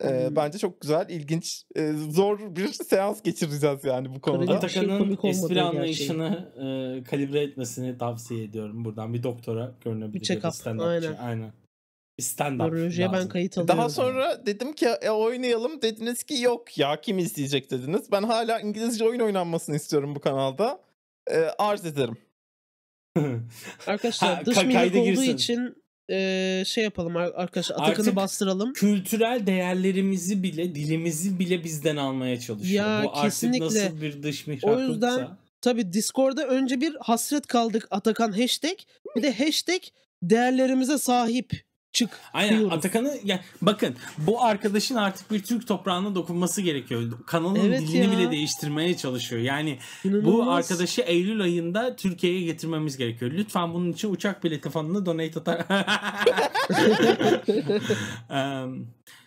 Ee, Hmm. Bence çok güzel, ilginç, e, zor bir seans geçireceğiz yani bu konuda. Şey Atakan'ın olmadığı espri gerçeği. anlayışını e, kalibre etmesini tavsiye ediyorum. Buradan bir doktora görünebilir. Bir check ya da up, stand-upçı. aynen. Aynen. Bir stand-up Nörolojiye ben kayıt alıyorum. Daha sonra dedim ki e, oynayalım dediniz ki yok ya kim izleyecek dediniz. Ben hala İngilizce oyun oynanmasını istiyorum bu kanalda. Ee, arz ederim. Arkadaşlar Ha, dış mimik olduğu girsin. için eee, şey yapalım ar- arkadaşlar Atakan'ı Artık bastıralım. Kültürel değerlerimizi bile, dilimizi bile bizden almaya çalışıyor. Ya, Bu artık kesinlikle. nasıl bir dış mihraklıksa. O yüzden Tabi Discord'da önce bir hasret kaldık Atakan hashtag. Bir de hashtag değerlerimize sahip çık Aynen diyoruz. Atakan'ı ya bakın bu arkadaşın artık bir Türk toprağına dokunması gerekiyor. Kanalın Evet dilini ya. bile değiştirmeye çalışıyor. Yani bu İnanılmaz. arkadaşı Eylül ayında Türkiye'ye getirmemiz gerekiyor. Lütfen bunun için uçak bileti fanını donate atar.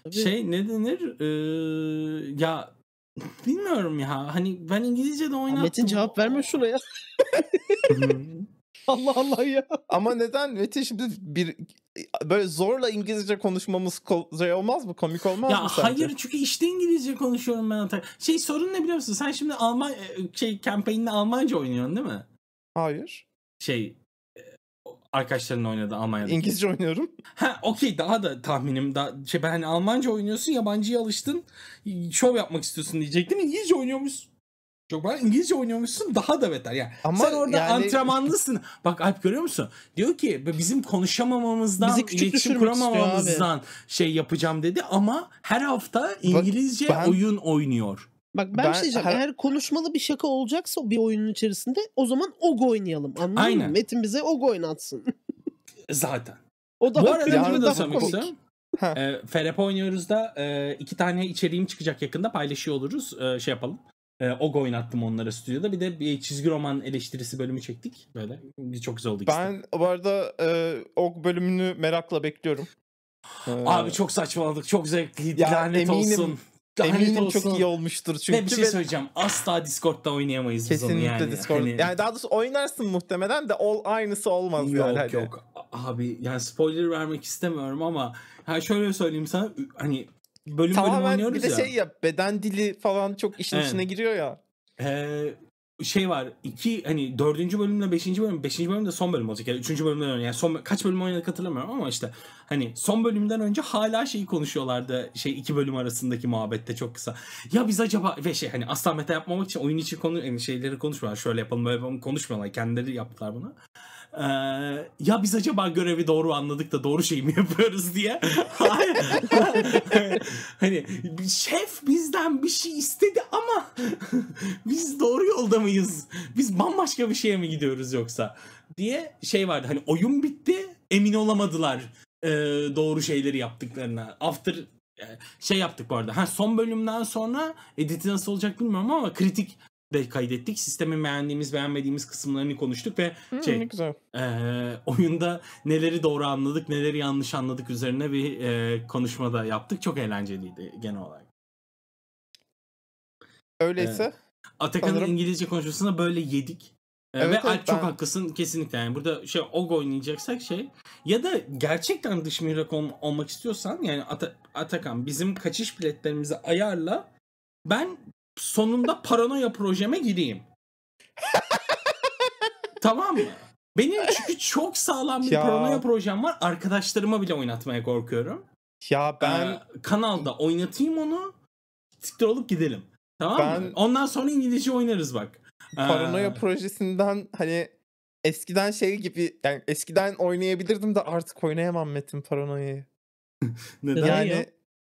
Tabii. şey ne denir? Ee, ya bilmiyorum ya. Hani ben İngilizce de oynattım. Metin cevap verme şuna ya. Allah Allah ya. Ama neden Metin şimdi bir böyle zorla İngilizce konuşmamız ko- şey olmaz mı? Komik olmaz Ya mı sence? hayır çünkü işte İngilizce konuşuyorum ben Atak. Şey sorun ne biliyor musun? Sen şimdi Alman şey campaign'de Almanca oynuyorsun değil mi? Hayır. Şey e, arkadaşların oynadı Almanya'da. İngilizce oynuyorum. Ha okey daha da tahminim da şey ben hani Almanca oynuyorsun yabancıya alıştın şov yapmak istiyorsun diyecektim İngilizce oynuyormuşsun. Çok ben İngilizce oynuyormuşsun daha da beter yani. Ama Sen orada yani- antrenmanlısın. Bak Alp görüyor musun? Diyor ki bizim konuşamamamızdan, Bizi küçük iletişim kuramamamızdan şey yapacağım dedi ama her hafta İngilizce ben- oyun oynuyor. Bak ben, Ben şey diyeceğim. her- Eğer konuşmalı bir şaka olacaksa bir oyunun içerisinde o zaman OG oynayalım. Anladın Aynen. mı? Metin bize OG oynatsın. Zaten. o daha Bu arada ve da söylemek komik. istiyorum. E, FRP oynuyoruz da e, iki tane içeriğim çıkacak yakında paylaşıyor oluruz. E, şey yapalım. E, OG oynattım onlara stüdyoda. Bir de bir çizgi roman eleştirisi bölümü çektik. Böyle çok güzel oldu. Ben bu arada e, o bölümünü merakla bekliyorum. Ee, Abi çok saçmaladık. Çok zevkliydi. Ya Lanet eminim- olsun. Lanet eminim olsun. çok iyi olmuştur çünkü. Ve bir şey ve söyleyeceğim. Asla Discord'da oynayamayız biz onu Kesinlikle yani. Discord. Hani- Yani daha doğrusu oynarsın muhtemelen de ol aynısı olmaz yok yani. hani. yok. Abi yani spoiler vermek istemiyorum ama ha şöyle söyleyeyim sana hani bölüm bölüm Tamamen oynuyoruz bir de ya. şey ya beden dili falan çok işin Evet. içine giriyor ya. Ee, şey var iki hani dördüncü bölümle beşinci bölüm beşinci bölüm de son bölüm olacak yani üçüncü bölümden önce yani son kaç bölüm oynadık hatırlamıyorum ama işte hani son bölümden önce hala şeyi konuşuyorlardı şey iki bölüm arasındaki muhabbette çok kısa ya biz acaba ve şey hani asla meta yapmamak için oyun içi konu yani şeyleri konuşmuyorlar şöyle yapalım böyle yapalım konuşmuyorlar kendileri yaptılar bunu Ee, ya biz acaba görevi doğru anladık da doğru şey mi yapıyoruz diye. Hani şef bizden bir şey istedi ama biz doğru yolda mıyız? Biz bambaşka bir şeye mi gidiyoruz yoksa? Diye şey vardı hani oyun bitti emin olamadılar e, doğru şeyleri yaptıklarına. After e, şey yaptık bu arada. Ha, son bölümden sonra editi nasıl olacak bilmiyorum ama kritik de kaydettik. Sistemin beğendiğimiz beğenmediğimiz kısımlarını konuştuk ve Hı, şey güzel. e, oyunda neleri doğru anladık neleri yanlış anladık üzerine bir e, konuşma da yaptık. Çok eğlenceliydi genel olarak. Öyleyse Atakan'ın Sanırım- İngilizce konuşmasına böyle yedik. Ee, Evet, Ve evet, Alp çok ben- haklısın kesinlikle yani burada şey OG oynayacaksak şey ya da gerçekten dış mihrak ol- olmak istiyorsan yani Ata- Atakan bizim kaçış biletlerimizi ayarla ben sonunda paranoya projeme gireyim. tamam mı? Benim çünkü çok sağlam bir Ya. paranoya projem var. Arkadaşlarıma bile oynatmaya korkuyorum. ya ben Ee, kanalda oynatayım onu. Siktir olup gidelim. Tamam mı? Ben- Ondan sonra İngilizce oynarız bak. Ee, paranoya projesinden hani eskiden şey gibi yani eskiden oynayabilirdim de artık oynayamam Metin paranoyayı. neden? Neden Yani ya?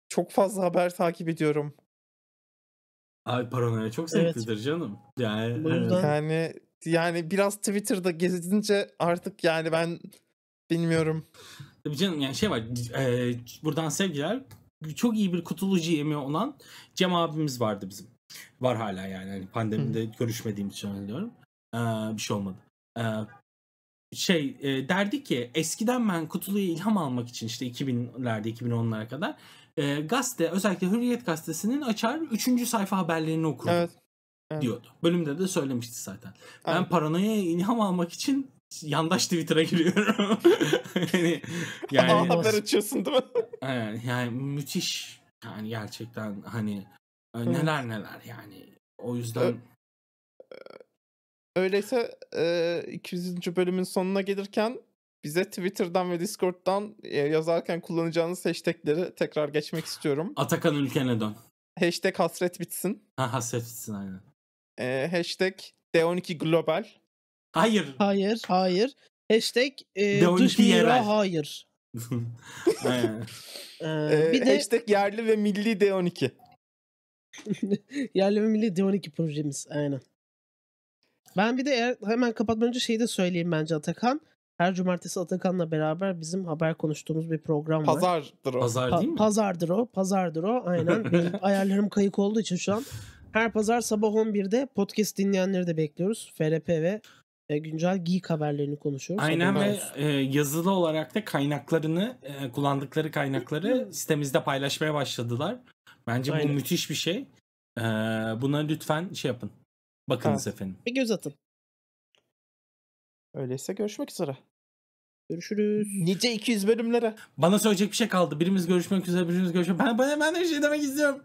çok fazla haber takip ediyorum. Ay paranoya çok Evet. zevklidir canım. Yani Bu evet. yüzden- Yani yani biraz Twitter'da gezince artık yani ben bilmiyorum. Tabii canım yani şey var. e, buradan sevgiler. Çok iyi bir kutulu GM'i olan Cem abimiz vardı bizim. Var hala yani. Hani pandemide görüşmediğim için söylüyorum. Ee, bir şey olmadı. Ee, şey e, derdi ki eskiden ben kutuluya ilham almak için işte 2000'lerde 2010'lara kadar e, gazete özellikle Hürriyet gazetesinin açar 3. sayfa haberlerini okurdum Evet. evet. diyordu. Bölümde de söylemişti zaten. Ben Aynen. paranoya ilham almak için yandaş Twitter'a giriyorum. yani, Yani... yani, haber açıyorsun değil mi? yani, yani müthiş. Yani gerçekten hani e, neler neler yani. O yüzden Ö- Öyleyse e, 200. bölümün sonuna gelirken bize Twitter'dan ve Discord'dan e, yazarken kullanacağınız hashtagleri tekrar geçmek istiyorum. Atakan ülkene dön. Hashtag hasret bitsin. Ha hasretsin aynen. E, hashtag D12 global. Hayır. Hayır, hayır. Hashtag e, D12 dış mihra yerel. hayır. Ee, E, bir de Hashtag yerli ve milli D12. yerli ve milli D12 projemiz. Aynen. Ben bir de eğer hemen kapatmadan önce şeyi de söyleyeyim bence Atakan. Her cumartesi Atakan'la beraber bizim haber konuştuğumuz bir program var. Pazardır o. Pazar Pa- değil mi? Pazardır o. Pazardır o. Aynen. Benim ayarlarım kayık olduğu için şu an. Her pazar sabah 11'de podcast dinleyenleri de bekliyoruz. FRP ve e, güncel geek haberlerini konuşuyoruz. Aynen ve e, yazılı olarak da kaynaklarını e, kullandıkları kaynakları sitemizde paylaşmaya başladılar. Bence bu Aynen. müthiş bir şey. E, buna lütfen şey yapın. Bakınız Evet. efendim. Bir göz atın. Öyleyse görüşmek üzere. Görüşürüz. Nice 200 bölümlere. Bana söyleyecek bir şey kaldı. Birimiz görüşmek üzere, birimiz görüşmek. Ben ben ben de bir şey demek istiyorum.